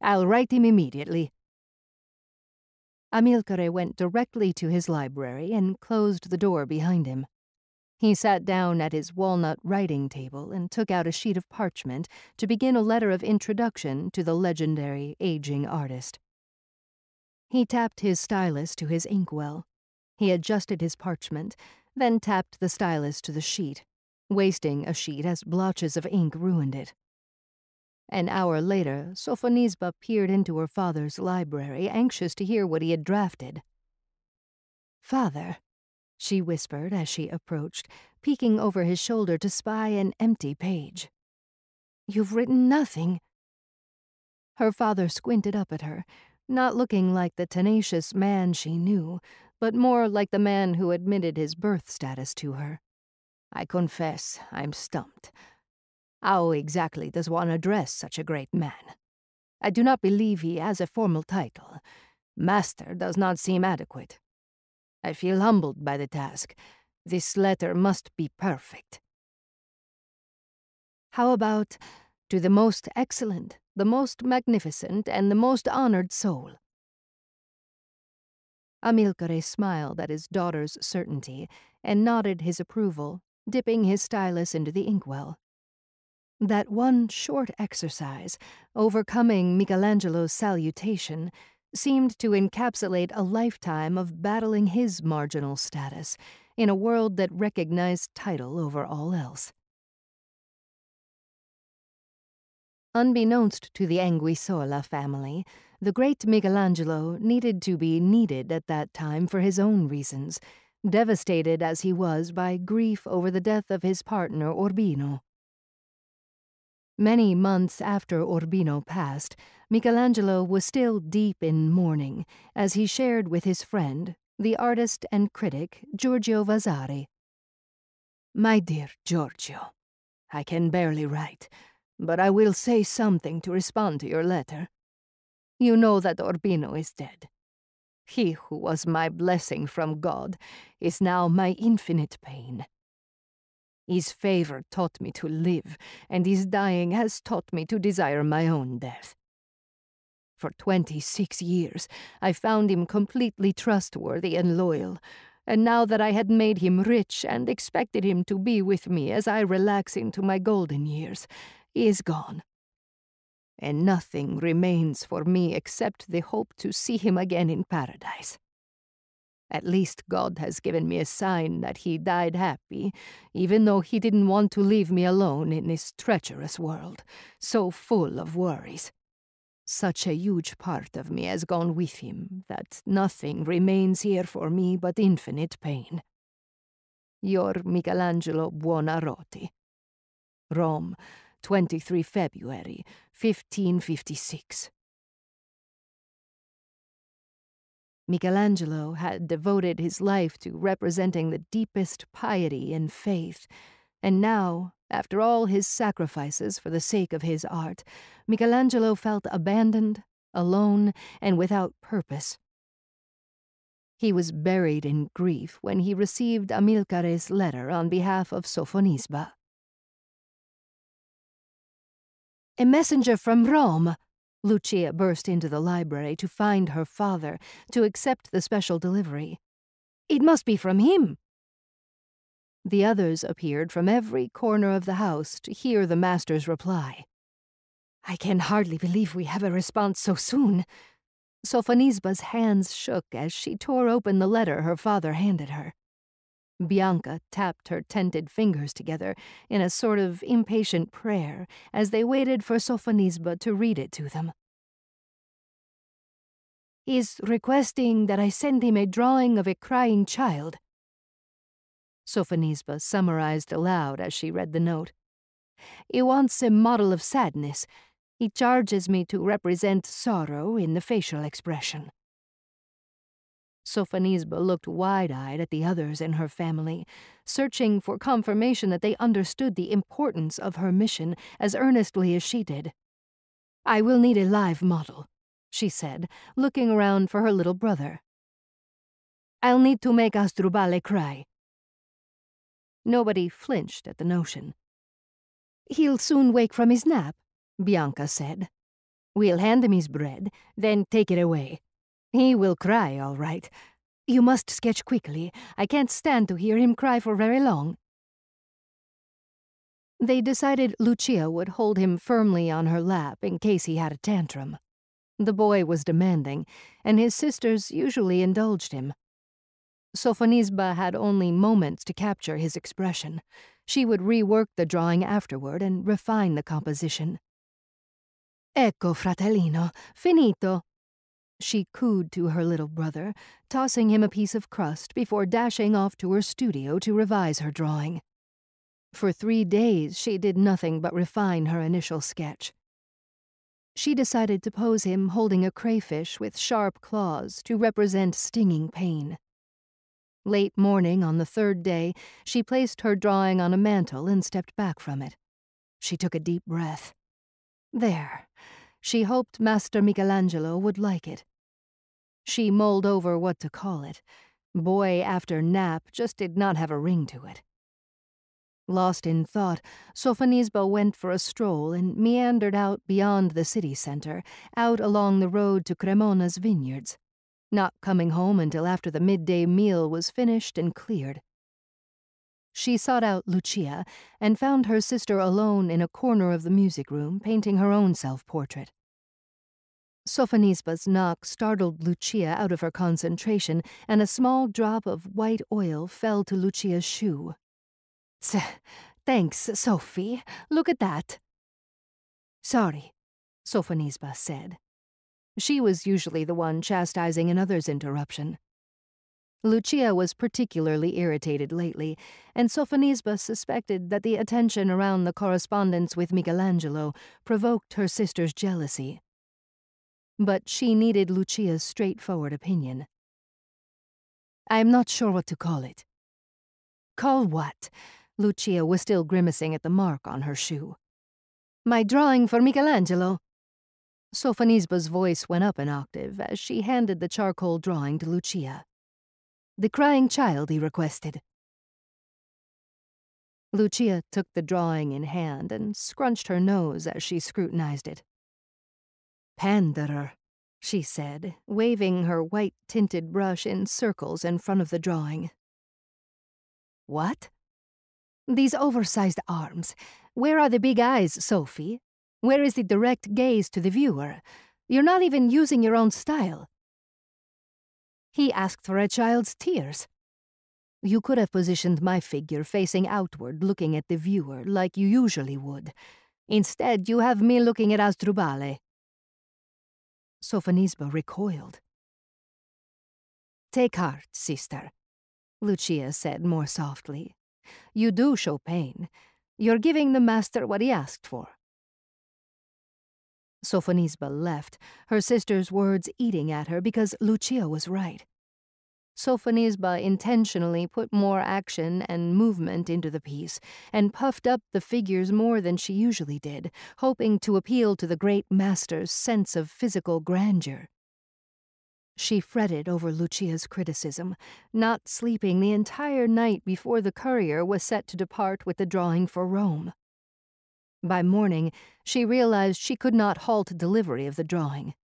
I'll write him immediately. Amilcare went directly to his library and closed the door behind him. He sat down at his walnut writing table and took out a sheet of parchment to begin a letter of introduction to the legendary aging artist. He tapped his stylus to his inkwell. He adjusted his parchment, then tapped the stylus to the sheet wasting a sheet as blotches of ink ruined it. An hour later, Sofonisba peered into her father's library, anxious to hear what he had drafted. Father, she whispered as she approached, peeking over his shoulder to spy an empty page. You've written nothing. Her father squinted up at her, not looking like the tenacious man she knew, but more like the man who admitted his birth status to her. I confess I'm stumped. How exactly does one address such a great man? I do not believe he has a formal title. Master does not seem adequate. I feel humbled by the task. This letter must be perfect. How about to the most excellent, the most magnificent, and the most honored soul? Amilcare smiled at his daughter's certainty and nodded his approval, dipping his stylus into the inkwell. That one short exercise, overcoming Michelangelo's salutation, seemed to encapsulate a lifetime of battling his marginal status in a world that recognized title over all else. Unbeknownst to the Anguissola family, the great Michelangelo needed to be needed at that time for his own reasons, devastated as he was by grief over the death of his partner Urbino. Many months after Urbino passed, Michelangelo was still deep in mourning as he shared with his friend, the artist and critic Giorgio Vasari. My dear Giorgio, I can barely write, but I will say something to respond to your letter. You know that Urbino is dead. He who was my blessing from God is now my infinite pain. His favor taught me to live, and his dying has taught me to desire my own death. For twenty six years, I found him completely trustworthy and loyal, and now that I had made him rich and expected him to be with me as I relax into my golden years, he is gone. And nothing remains for me except the hope to see him again in paradise. At least God has given me a sign that he died happy, even though he didn't want to leave me alone in this treacherous world, so full of worries. Such a huge part of me has gone with him that nothing remains here for me but infinite pain. Your Michelangelo Buonarroti. Rome, 23 February, 1556. Michelangelo had devoted his life to representing the deepest piety and faith, and now, after all his sacrifices for the sake of his art, Michelangelo felt abandoned, alone, and without purpose. He was buried in grief when he received Amilcare's letter on behalf of Sofonisba. A messenger from Rome! Lucia burst into the library to find her father, to accept the special delivery. It must be from him. The others appeared from every corner of the house to hear the master's reply. I can hardly believe we have a response so soon. Sofonisba's hands shook as she tore open the letter her father handed her. Bianca tapped her tented fingers together in a sort of impatient prayer as they waited for Sofonisba to read it to them. He's requesting that I send him a drawing of a crying child. Sofonisba summarized aloud as she read the note. He wants a model of sadness. He charges me to represent sorrow in the facial expression. Sofonisba looked wide eyed at the others in her family, searching for confirmation that they understood the importance of her mission as earnestly as she did. I will need a live model, she said, looking around for her little brother. I'll need to make Asdrubale cry. Nobody flinched at the notion. He'll soon wake from his nap, Bianca said. We'll hand him his bread, then take it away. He will cry, all right. You must sketch quickly. I can't stand to hear him cry for very long. They decided Lucia would hold him firmly on her lap in case he had a tantrum. The boy was demanding, and his sisters usually indulged him. Sofonisba had only moments to capture his expression. She would rework the drawing afterward and refine the composition. Ecco, fratellino, finito, she cooed to her little brother, tossing him a piece of crust before dashing off to her studio to revise her drawing. For three days she did nothing but refine her initial sketch. She decided to pose him holding a crayfish with sharp claws to represent stinging pain. Late morning on the third day, she placed her drawing on a mantel and stepped back from it. She took a deep breath. There. She hoped Master Michelangelo would like it. She mulled over what to call it. Boy after nap just did not have a ring to it. Lost in thought, Sofonisba went for a stroll and meandered out beyond the city center, out along the road to Cremona's vineyards. not coming home until after the midday meal was finished and cleared. She sought out Lucia and found her sister alone in a corner of the music room painting her own self portrait. Sofonisba's knock startled Lucia out of her concentration, and a small drop of white oil fell to Lucia's shoe. Thanks, Sophie. Look at that. Sorry, Sofonisba said. She was usually the one chastising another's interruption. Lucia was particularly irritated lately, and Sofonisba suspected that the attention around the correspondence with Michelangelo provoked her sister's jealousy. But she needed Lucia's straightforward opinion. I'm not sure what to call it. Call what? Lucia was still grimacing at the mark on her shoe. My drawing for Michelangelo. Sofonisba's voice went up an octave as she handed the charcoal drawing to Lucia. The crying child, he requested. Lucia took the drawing in hand and scrunched her nose as she scrutinized it. Panderer, she said, waving her white tinted brush in circles in front of the drawing. What? These oversized arms. Where are the big eyes, Sophie? Where is the direct gaze to the viewer? You're not even using your own style. He asked for a child's tears. You could have positioned my figure facing outward, looking at the viewer, like you usually would. Instead, you have me looking at Asdrubale. Sofonisba recoiled. Take heart, sister, Lucia said more softly. You do show pain. You're giving the master what he asked for. Sofonisba left, her sister's words eating at her because Lucia was right. Sofonisba intentionally put more action and movement into the piece and puffed up the figures more than she usually did, hoping to appeal to the great master's sense of physical grandeur. She fretted over Lucia's criticism, not sleeping the entire night before the courier was set to depart with the drawing for Rome. By morning, she realized she could not halt delivery of the drawing.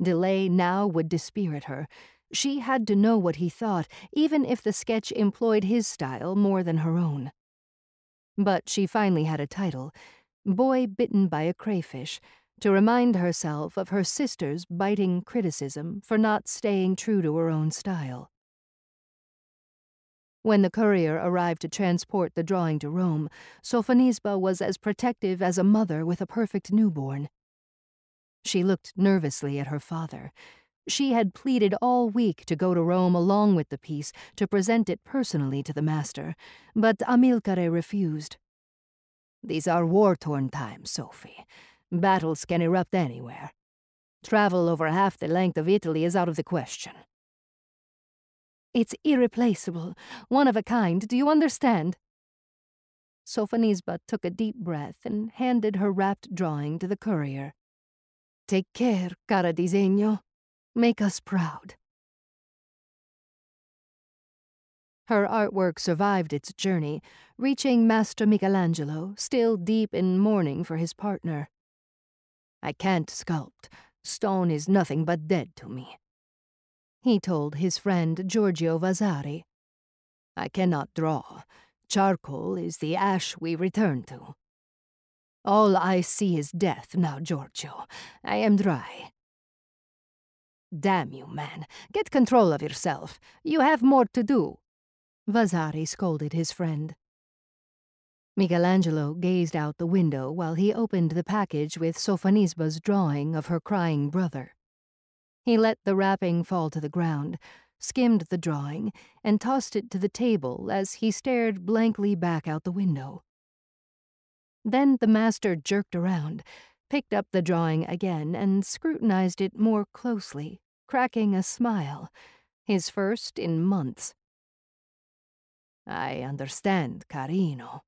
Delay now would dispirit her. She had to know what he thought, even if the sketch employed his style more than her own. But she finally had a title Boy Bitten by a Crayfish to remind herself of her sister's biting criticism for not staying true to her own style. When the courier arrived to transport the drawing to Rome, Sofonisba was as protective as a mother with a perfect newborn. She looked nervously at her father. She had pleaded all week to go to Rome along with the piece to present it personally to the master, but Amilcare refused. These are war-torn times, Sophie. Battles can erupt anywhere. Travel over half the length of Italy is out of the question. It's irreplaceable, one of a kind, do you understand? Sofonisba took a deep breath and handed her wrapped drawing to the courier. Take care, cara disegno. Make us proud. Her artwork survived its journey, reaching Master Michelangelo, still deep in mourning for his partner. I can't sculpt. Stone is nothing but dead to me he told his friend Giorgio Vasari. I cannot draw. Charcoal is the ash we return to. All I see is death now, Giorgio. I am dry. Damn you, man. Get control of yourself. You have more to do. Vasari scolded his friend. Michelangelo gazed out the window while he opened the package with Sofonisba's drawing of her crying brother. He let the wrapping fall to the ground, skimmed the drawing, and tossed it to the table as he stared blankly back out the window. Then the master jerked around, picked up the drawing again, and scrutinized it more closely, cracking a smile, his first in months. I understand, carino,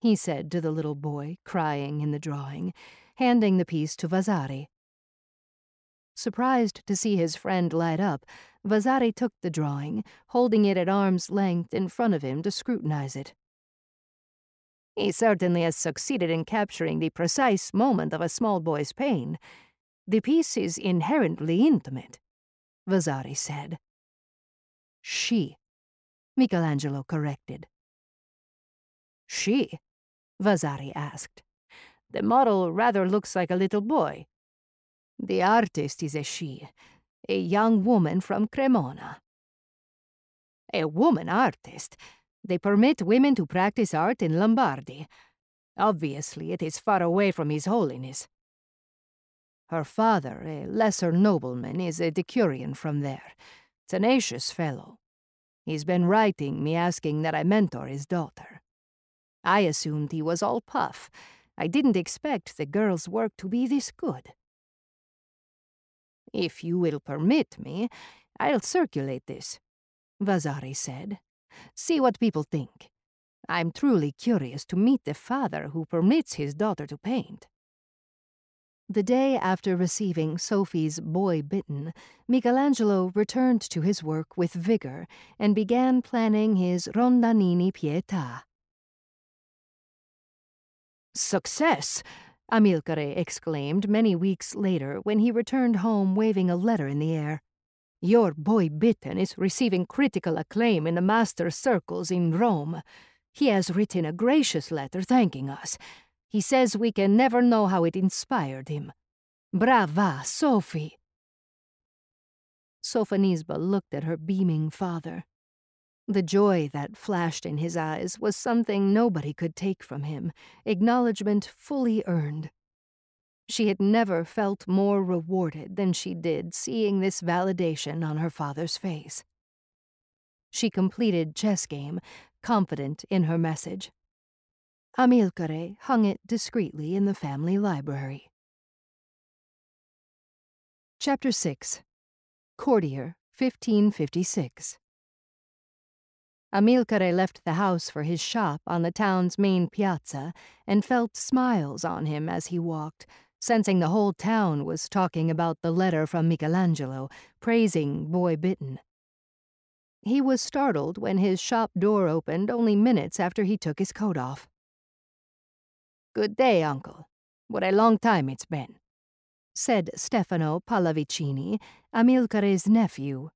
he said to the little boy crying in the drawing, handing the piece to Vasari. Surprised to see his friend light up, Vasari took the drawing, holding it at arm's length in front of him to scrutinize it. He certainly has succeeded in capturing the precise moment of a small boy's pain. The piece is inherently intimate. Vasari said. She, Michelangelo corrected. She? Vasari asked. The model rather looks like a little boy. The artist is a she, a young woman from Cremona. A woman artist? They permit women to practice art in Lombardy. Obviously, it is far away from His Holiness. Her father, a lesser nobleman, is a decurion from there. Tenacious fellow. He's been writing me asking that I mentor his daughter. I assumed he was all puff. I didn't expect the girl's work to be this good. If you will permit me, I'll circulate this, Vasari said. See what people think. I'm truly curious to meet the father who permits his daughter to paint. The day after receiving Sophie's boy bitten, Michelangelo returned to his work with vigor and began planning his Rondanini Pietà. Success! Amilcare exclaimed many weeks later when he returned home waving a letter in the air. Your boy Bitten is receiving critical acclaim in the master circles in Rome. He has written a gracious letter thanking us, he says we can never know how it inspired him. Brava, Sophie! Sofonisba looked at her beaming father. The joy that flashed in his eyes was something nobody could take from him, acknowledgement fully earned. She had never felt more rewarded than she did seeing this validation on her father's face. She completed chess game, confident in her message. Amilcare hung it discreetly in the family library. Chapter 6 Courtier, 1556 Amilcare left the house for his shop on the town's main piazza and felt smiles on him as he walked, sensing the whole town was talking about the letter from Michelangelo, praising Boy Bitten. He was startled when his shop door opened only minutes after he took his coat off. Good day, uncle. What a long time it's been, said Stefano Pallavicini, Amilcare's nephew.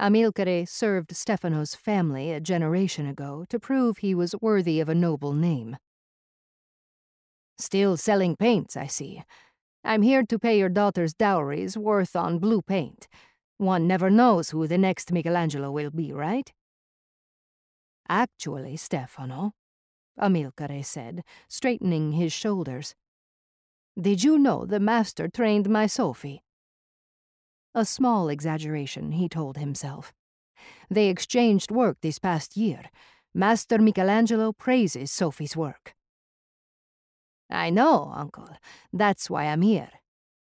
Amilcare served Stefano's family a generation ago to prove he was worthy of a noble name. Still selling paints, I see. I'm here to pay your daughter's dowries worth on blue paint. One never knows who the next Michelangelo will be, right? Actually, Stefano, Amilcare said, straightening his shoulders. Did you know the master trained my Sophie? A small exaggeration, he told himself. They exchanged work this past year. Master Michelangelo praises Sophie's work. I know, uncle. That's why I'm here.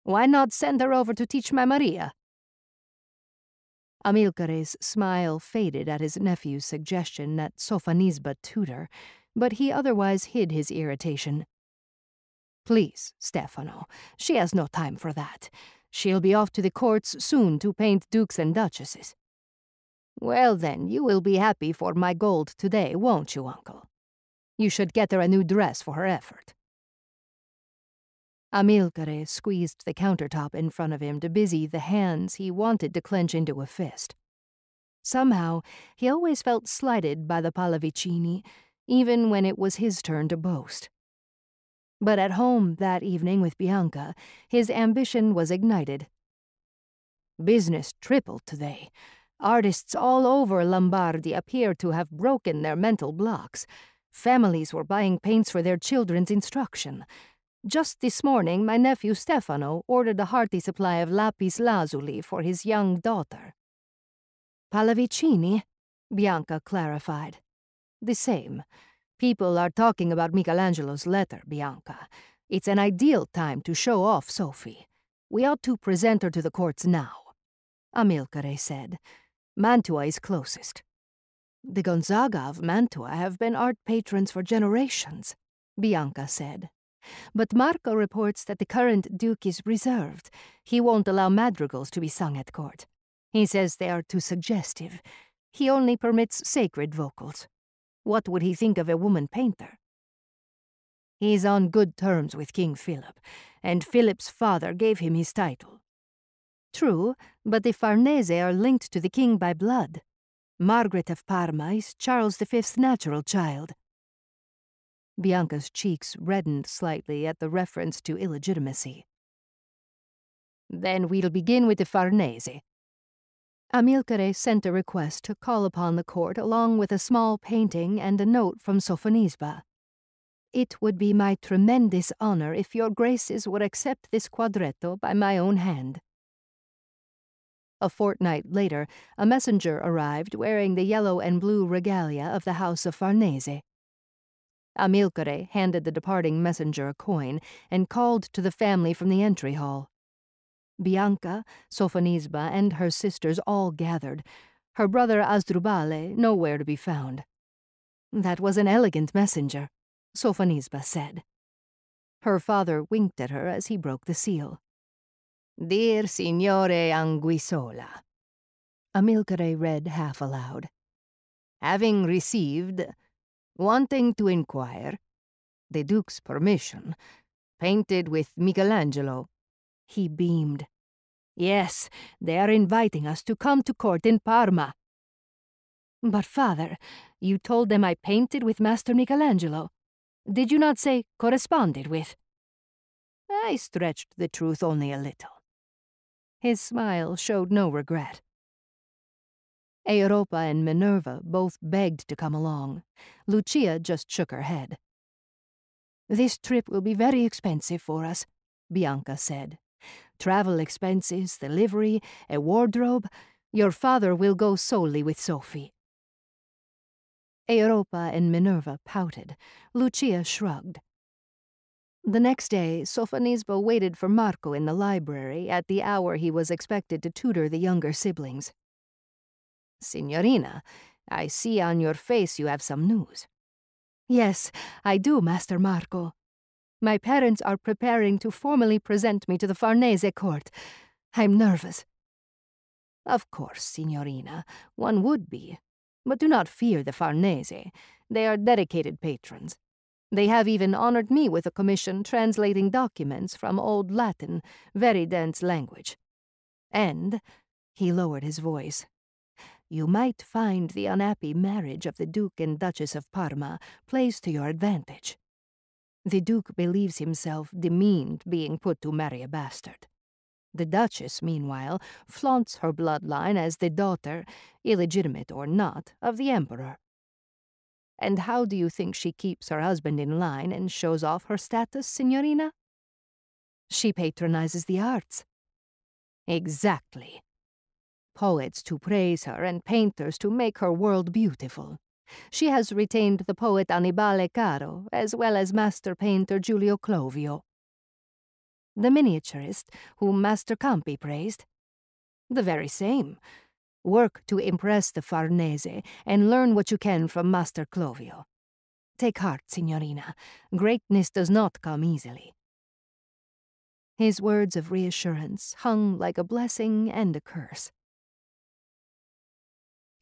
Why not send her over to teach my Maria? Amilcare's smile faded at his nephew's suggestion that Sofonisba tutor, but he otherwise hid his irritation. Please, Stefano, she has no time for that. She'll be off to the courts soon to paint dukes and duchesses. Well, then, you will be happy for my gold today, won't you, uncle? You should get her a new dress for her effort. Amilcare squeezed the countertop in front of him to busy the hands he wanted to clench into a fist. Somehow, he always felt slighted by the Pallavicini, even when it was his turn to boast. But at home that evening with Bianca, his ambition was ignited. Business tripled today. Artists all over Lombardy appeared to have broken their mental blocks. Families were buying paints for their children's instruction. Just this morning, my nephew Stefano ordered a hearty supply of lapis lazuli for his young daughter. Pallavicini? Bianca clarified. The same. People are talking about Michelangelo's letter, Bianca. It's an ideal time to show off Sophie. We ought to present her to the courts now. Amilcare said. Mantua is closest. The Gonzaga of Mantua have been art patrons for generations, Bianca said. But Marco reports that the current Duke is reserved. He won't allow madrigals to be sung at court. He says they are too suggestive. He only permits sacred vocals. What would he think of a woman painter? He's on good terms with King Philip, and Philip's father gave him his title. True, but the Farnese are linked to the king by blood. Margaret of Parma is Charles V's natural child. Bianca's cheeks reddened slightly at the reference to illegitimacy. Then we'll begin with the Farnese. Amilcare sent a request to call upon the court along with a small painting and a note from Sofonisba. It would be my tremendous honor if your graces would accept this quadretto by my own hand. A fortnight later, a messenger arrived wearing the yellow and blue regalia of the House of Farnese. Amilcare handed the departing messenger a coin and called to the family from the entry hall. Bianca, Sofonisba, and her sisters all gathered, her brother Asdrubale nowhere to be found. That was an elegant messenger, Sofonisba said. Her father winked at her as he broke the seal. Dear Signore Anguissola. Amilcare read half aloud. Having received, wanting to inquire, the Duke's permission, painted with Michelangelo. He beamed. Yes, they are inviting us to come to court in Parma. But, father, you told them I painted with Master Michelangelo. Did you not say corresponded with? I stretched the truth only a little. His smile showed no regret. Europa and Minerva both begged to come along. Lucia just shook her head. This trip will be very expensive for us, Bianca said. Travel expenses, the livery, a wardrobe. Your father will go solely with Sophie. Europa and Minerva pouted. Lucia shrugged. The next day, Sofonisba waited for Marco in the library at the hour he was expected to tutor the younger siblings. Signorina, I see on your face you have some news. Yes, I do, Master Marco. My parents are preparing to formally present me to the Farnese court. I'm nervous. Of course, Signorina, one would be. But do not fear the Farnese. They are dedicated patrons. They have even honored me with a commission translating documents from Old Latin, very dense language. And, he lowered his voice, you might find the unhappy marriage of the Duke and Duchess of Parma plays to your advantage. The Duke believes himself demeaned being put to marry a bastard. The Duchess, meanwhile, flaunts her bloodline as the daughter, illegitimate or not, of the Emperor. And how do you think she keeps her husband in line and shows off her status, signorina? She patronizes the arts. Exactly. Poets to praise her and painters to make her world beautiful. She has retained the poet Annibale Caro, as well as master painter Giulio Clovio. The miniaturist, whom Master Campi praised? The very same. Work to impress the Farnese, and learn what you can from Master Clovio. Take heart, signorina. Greatness does not come easily. His words of reassurance hung like a blessing and a curse.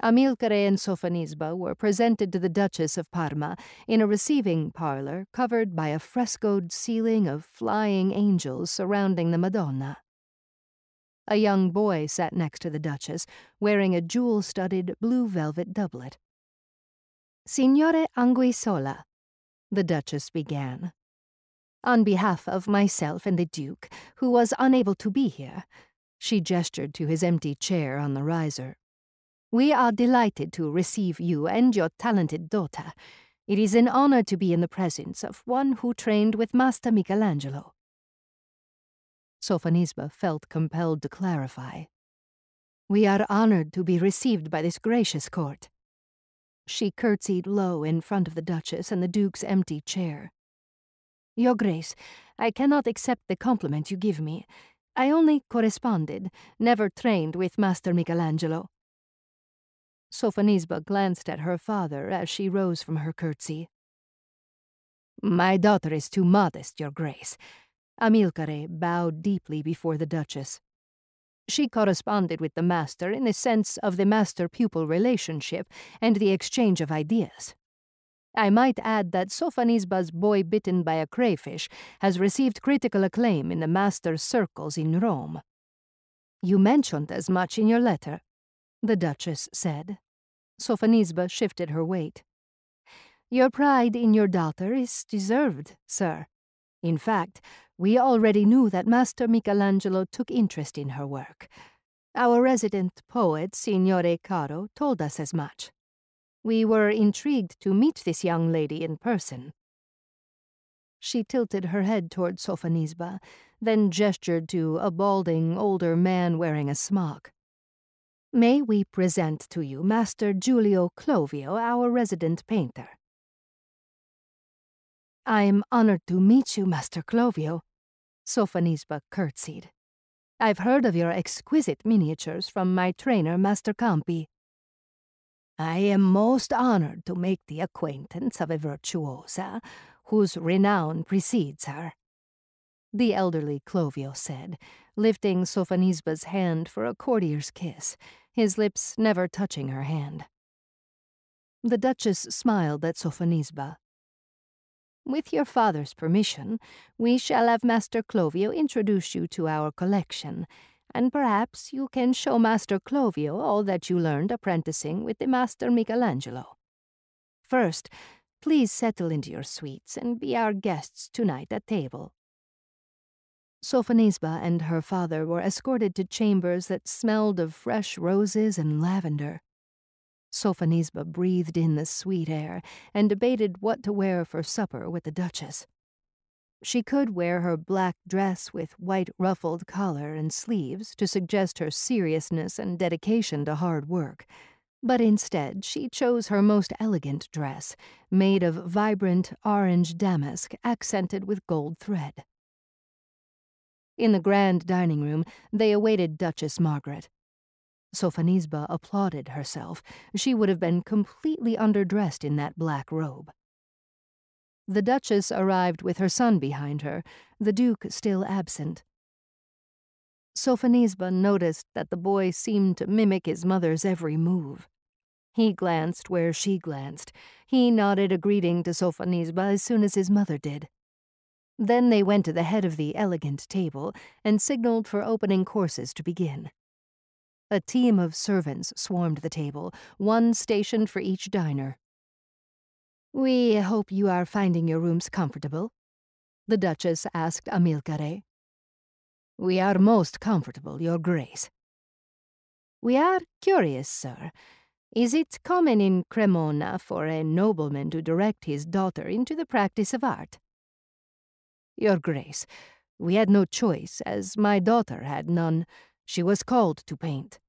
Amilcare and Sofonisba were presented to the Duchess of Parma in a receiving parlor covered by a frescoed ceiling of flying angels surrounding the Madonna. A young boy sat next to the Duchess, wearing a jewel-studded blue velvet doublet. Signore Anguissola, the Duchess began. On behalf of myself and the Duke, who was unable to be here, she gestured to his empty chair on the riser. We are delighted to receive you and your talented daughter. It is an honor to be in the presence of one who trained with Master Michelangelo. Sofonisba felt compelled to clarify. We are honored to be received by this gracious court. She curtsied low in front of the Duchess and the Duke's empty chair. Your Grace, I cannot accept the compliment you give me. I only corresponded, never trained with Master Michelangelo. Sofonisba glanced at her father as she rose from her curtsy. My daughter is too modest, Your Grace. Amilcare bowed deeply before the Duchess. She corresponded with the master in the sense of the master-pupil relationship and the exchange of ideas. I might add that Sofonisba's boy bitten by a crayfish has received critical acclaim in the master's circles in Rome. You mentioned as much in your letter, the Duchess said. Sofonisba shifted her weight. Your pride in your daughter is deserved, sir. In fact, we already knew that Master Michelangelo took interest in her work. Our resident poet, Signore Caro, told us as much. We were intrigued to meet this young lady in person. She tilted her head toward Sofonisba, then gestured to a balding, older man wearing a smock. May we present to you Master Giulio Clovio, our resident painter. I am honored to meet you, Master Clovio, Sofonisba curtsied. I've heard of your exquisite miniatures from my trainer, Master Campi. I am most honored to make the acquaintance of a virtuosa whose renown precedes her. The elderly Clovio said, lifting Sofonisba's hand for a courtier's kiss, his lips never touching her hand. The Duchess smiled at Sofonisba. With your father's permission, we shall have Master Clovio introduce you to our collection, and perhaps you can show Master Clovio all that you learned apprenticing with the Master Michelangelo. First, please settle into your suites and be our guests tonight at table. Sofonisba and her father were escorted to chambers that smelled of fresh roses and lavender. Sofonisba breathed in the sweet air and debated what to wear for supper with the Duchess. She could wear her black dress with white ruffled collar and sleeves to suggest her seriousness and dedication to hard work, but instead she chose her most elegant dress, made of vibrant orange damask accented with gold thread. In the grand dining room, they awaited Duchess Margaret. Sofonisba applauded herself. She would have been completely underdressed in that black robe. The Duchess arrived with her son behind her, the Duke still absent. Sofonisba noticed that the boy seemed to mimic his mother's every move. He glanced where she glanced. He nodded a greeting to Sophonisba as soon as his mother did. Then they went to the head of the elegant table and signaled for opening courses to begin. A team of servants swarmed the table, one stationed for each diner. We hope you are finding your rooms comfortable, the Duchess asked Amilcare. We are most comfortable, Your Grace. We are curious, sir. Is it common in Cremona for a nobleman to direct his daughter into the practice of art? Your Grace, we had no choice, as my daughter had none. She was called to paint.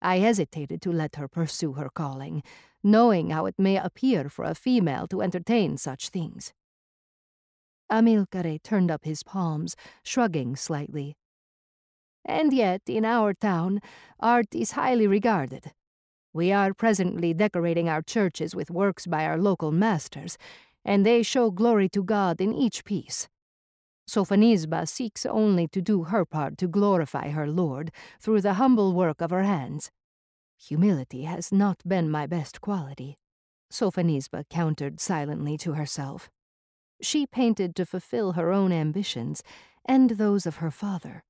I hesitated to let her pursue her calling, knowing how it may appear for a female to entertain such things. Amilcare turned up his palms, shrugging slightly. And yet, in our town, art is highly regarded. We are presently decorating our churches with works by our local masters, and they show glory to God in each piece. Sofonisba seeks only to do her part to glorify her Lord through the humble work of her hands. Humility has not been my best quality, Sofonisba countered silently to herself. She painted to fulfill her own ambitions and those of her father.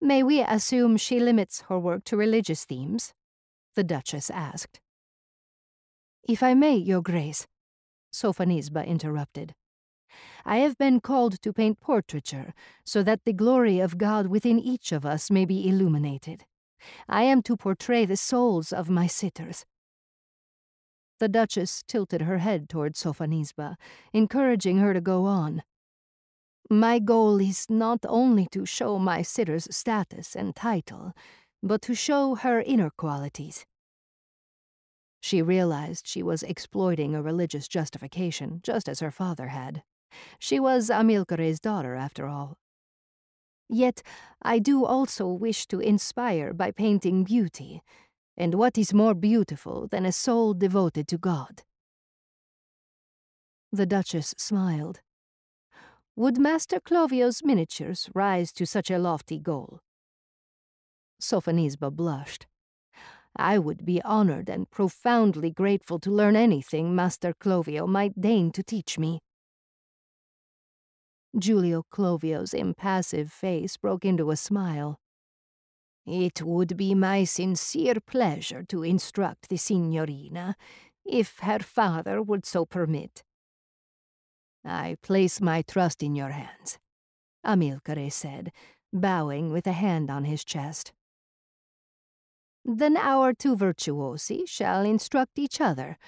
May we assume she limits her work to religious themes? The Duchess asked. If I may, Your Grace, Sofonisba interrupted. I have been called to paint portraiture, so that the glory of God within each of us may be illuminated. I am to portray the souls of my sitters. The Duchess tilted her head toward Sofonisba, encouraging her to go on. My goal is not only to show my sitter's status and title, but to show her inner qualities. She realized she was exploiting a religious justification, just as her father had. She was Amilcare's daughter, after all. Yet I do also wish to inspire by painting beauty, and what is more beautiful than a soul devoted to God? The Duchess smiled. Would Master Clovio's miniatures rise to such a lofty goal? Sofonisba blushed. I would be honored and profoundly grateful to learn anything Master Clovio might deign to teach me. Giulio Clovio's impassive face broke into a smile. It would be my sincere pleasure to instruct the signorina, if her father would so permit. I place my trust in your hands, Amilcare said, bowing with a hand on his chest. Then our two virtuosi shall instruct each other,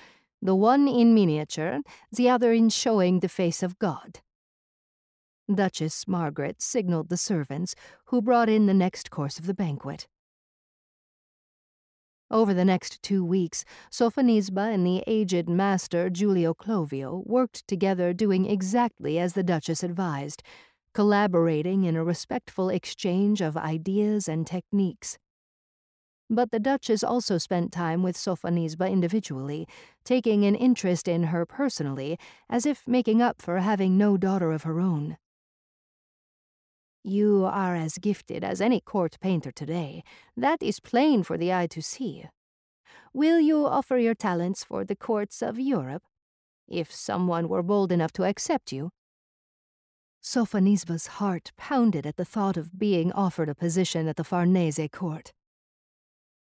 the one in miniature, the other in showing the face of God. Duchess Margaret signaled the servants, who brought in the next course of the banquet. Over the next two weeks, Sofonisba and the aged master Giulio Clovio worked together doing exactly as the Duchess advised, collaborating in a respectful exchange of ideas and techniques. But the Duchess also spent time with Sofonisba individually, taking an interest in her personally, as if making up for having no daughter of her own. You are as gifted as any court painter today. That is plain for the eye to see. Will you offer your talents for the courts of Europe, if someone were bold enough to accept you? Sofonisba's heart pounded at the thought of being offered a position at the Farnese court.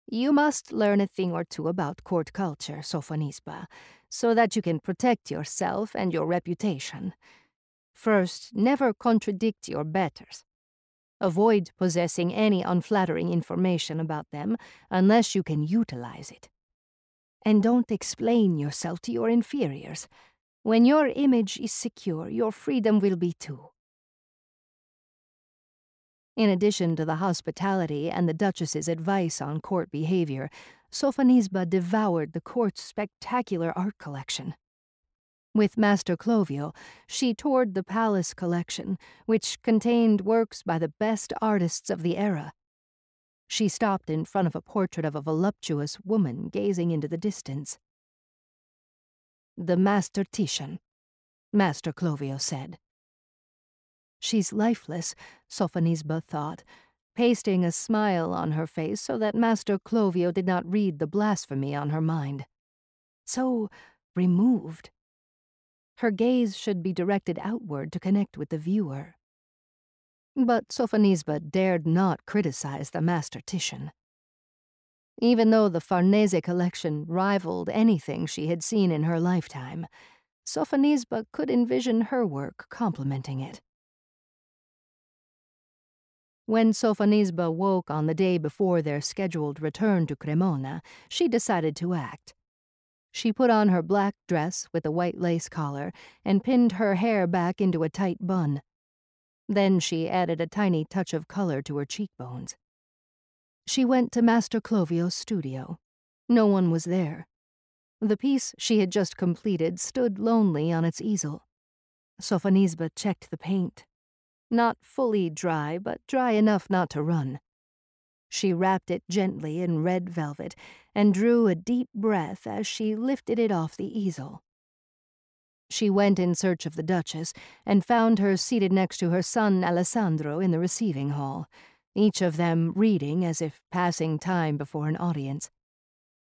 You must learn a thing or two about court culture, Sofonisba, so that you can protect yourself and your reputation. First, never contradict your betters. Avoid possessing any unflattering information about them unless you can utilize it. And don't explain yourself to your inferiors. When your image is secure, your freedom will be too. In addition to the hospitality and the Duchess's advice on court behavior, Sofonisba devoured the court's spectacular art collection. With Master Clovio, she toured the palace collection, which contained works by the best artists of the era. She stopped in front of a portrait of a voluptuous woman gazing into the distance. The Master Titian, Master Clovio said. She's lifeless, Sofonisba thought, pasting a smile on her face so that Master Clovio did not read the blasphemy on her mind. So removed. Her gaze should be directed outward to connect with the viewer. But Sofonisba dared not criticize the master Titian. Even though the Farnese collection rivaled anything she had seen in her lifetime, Sofonisba could envision her work complementing it. When Sofonisba woke on the day before their scheduled return to Cremona, she decided to act. She put on her black dress with a white lace collar and pinned her hair back into a tight bun. Then she added a tiny touch of color to her cheekbones. She went to Master Clovio's studio. No one was there. The piece she had just completed stood lonely on its easel. Sofonisba checked the paint. Not fully dry, but dry enough not to run. She wrapped it gently in red velvet and drew a deep breath as she lifted it off the easel. She went in search of the Duchess and found her seated next to her son Alessandro in the receiving hall, each of them reading as if passing time before an audience.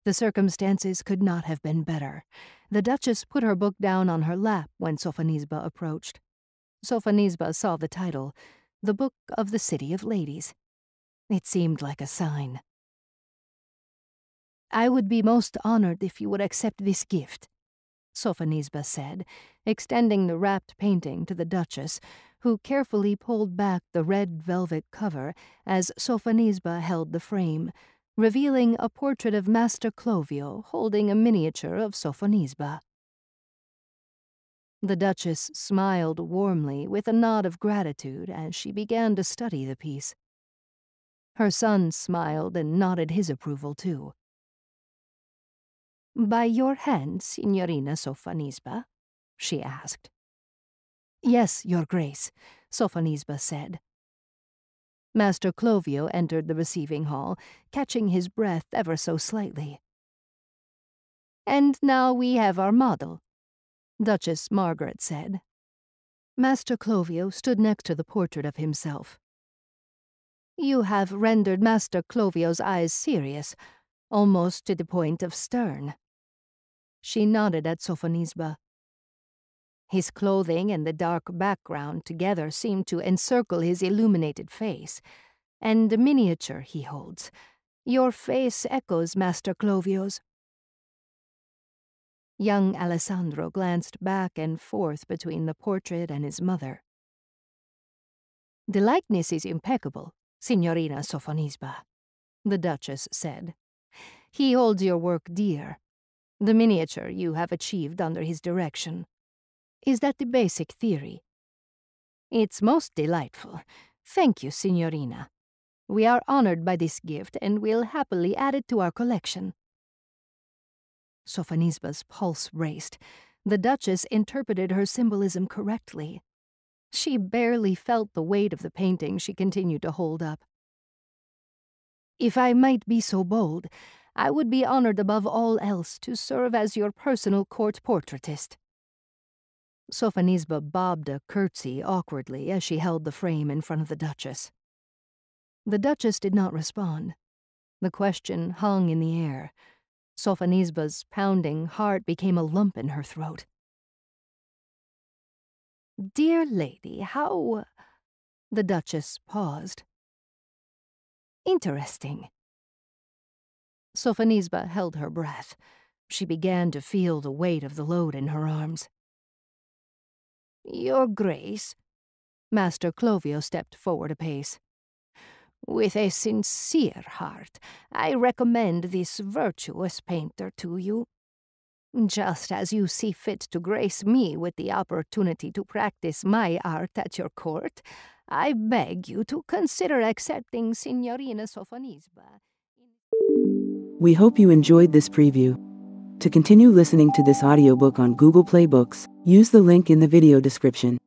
The circumstances could not have been better. The Duchess put her book down on her lap when Sofonisba approached. Sofonisba saw the title, The Book of the City of Ladies. It seemed like a sign. I would be most honored if you would accept this gift, Sofonisba said, extending the wrapped painting to the Duchess, who carefully pulled back the red velvet cover as Sofonisba held the frame, revealing a portrait of Master Clovio holding a miniature of Sofonisba. The Duchess smiled warmly with a nod of gratitude as she began to study the piece. Her son smiled and nodded his approval too. By your hand, Signorina Sofonisba? she asked. Yes, Your Grace, Sofonisba said. Master Clovio entered the receiving hall, catching his breath ever so slightly. And now we have our model, Duchess Margaret said. Master Clovio stood next to the portrait of himself. You have rendered Master Clovio's eyes serious, almost to the point of stern. She nodded at Sofonisba. His clothing and the dark background together seem to encircle his illuminated face, and the miniature he holds. Your face echoes Master Clovio's. Young Alessandro glanced back and forth between the portrait and his mother. The likeness is impeccable, Signorina Sofonisba, the Duchess said. He holds your work dear. The miniature you have achieved under his direction. Is that the basic theory? It's most delightful. Thank you, Signorina. We are honored by this gift and will happily add it to our collection. Sofonisba's pulse raced. The Duchess interpreted her symbolism correctly. She barely felt the weight of the painting she continued to hold up. If I might be so bold, I would be honored above all else to serve as your personal court portraitist. Sofonisba bobbed a curtsy awkwardly as she held the frame in front of the Duchess. The Duchess did not respond. The question hung in the air. Sofonisba's pounding heart became a lump in her throat. Dear lady, how. The Duchess paused. Interesting. Sofonisba held her breath. She began to feel the weight of the load in her arms. Your Grace, Master Clovio stepped forward a pace. With a sincere heart, I recommend this virtuous painter to you. Just as you see fit to grace me with the opportunity to practice my art at your court, I beg you to consider accepting Signorina Sofonisba. We hope you enjoyed this preview. To continue listening to this audiobook on Google Play Books, use the link in the video description.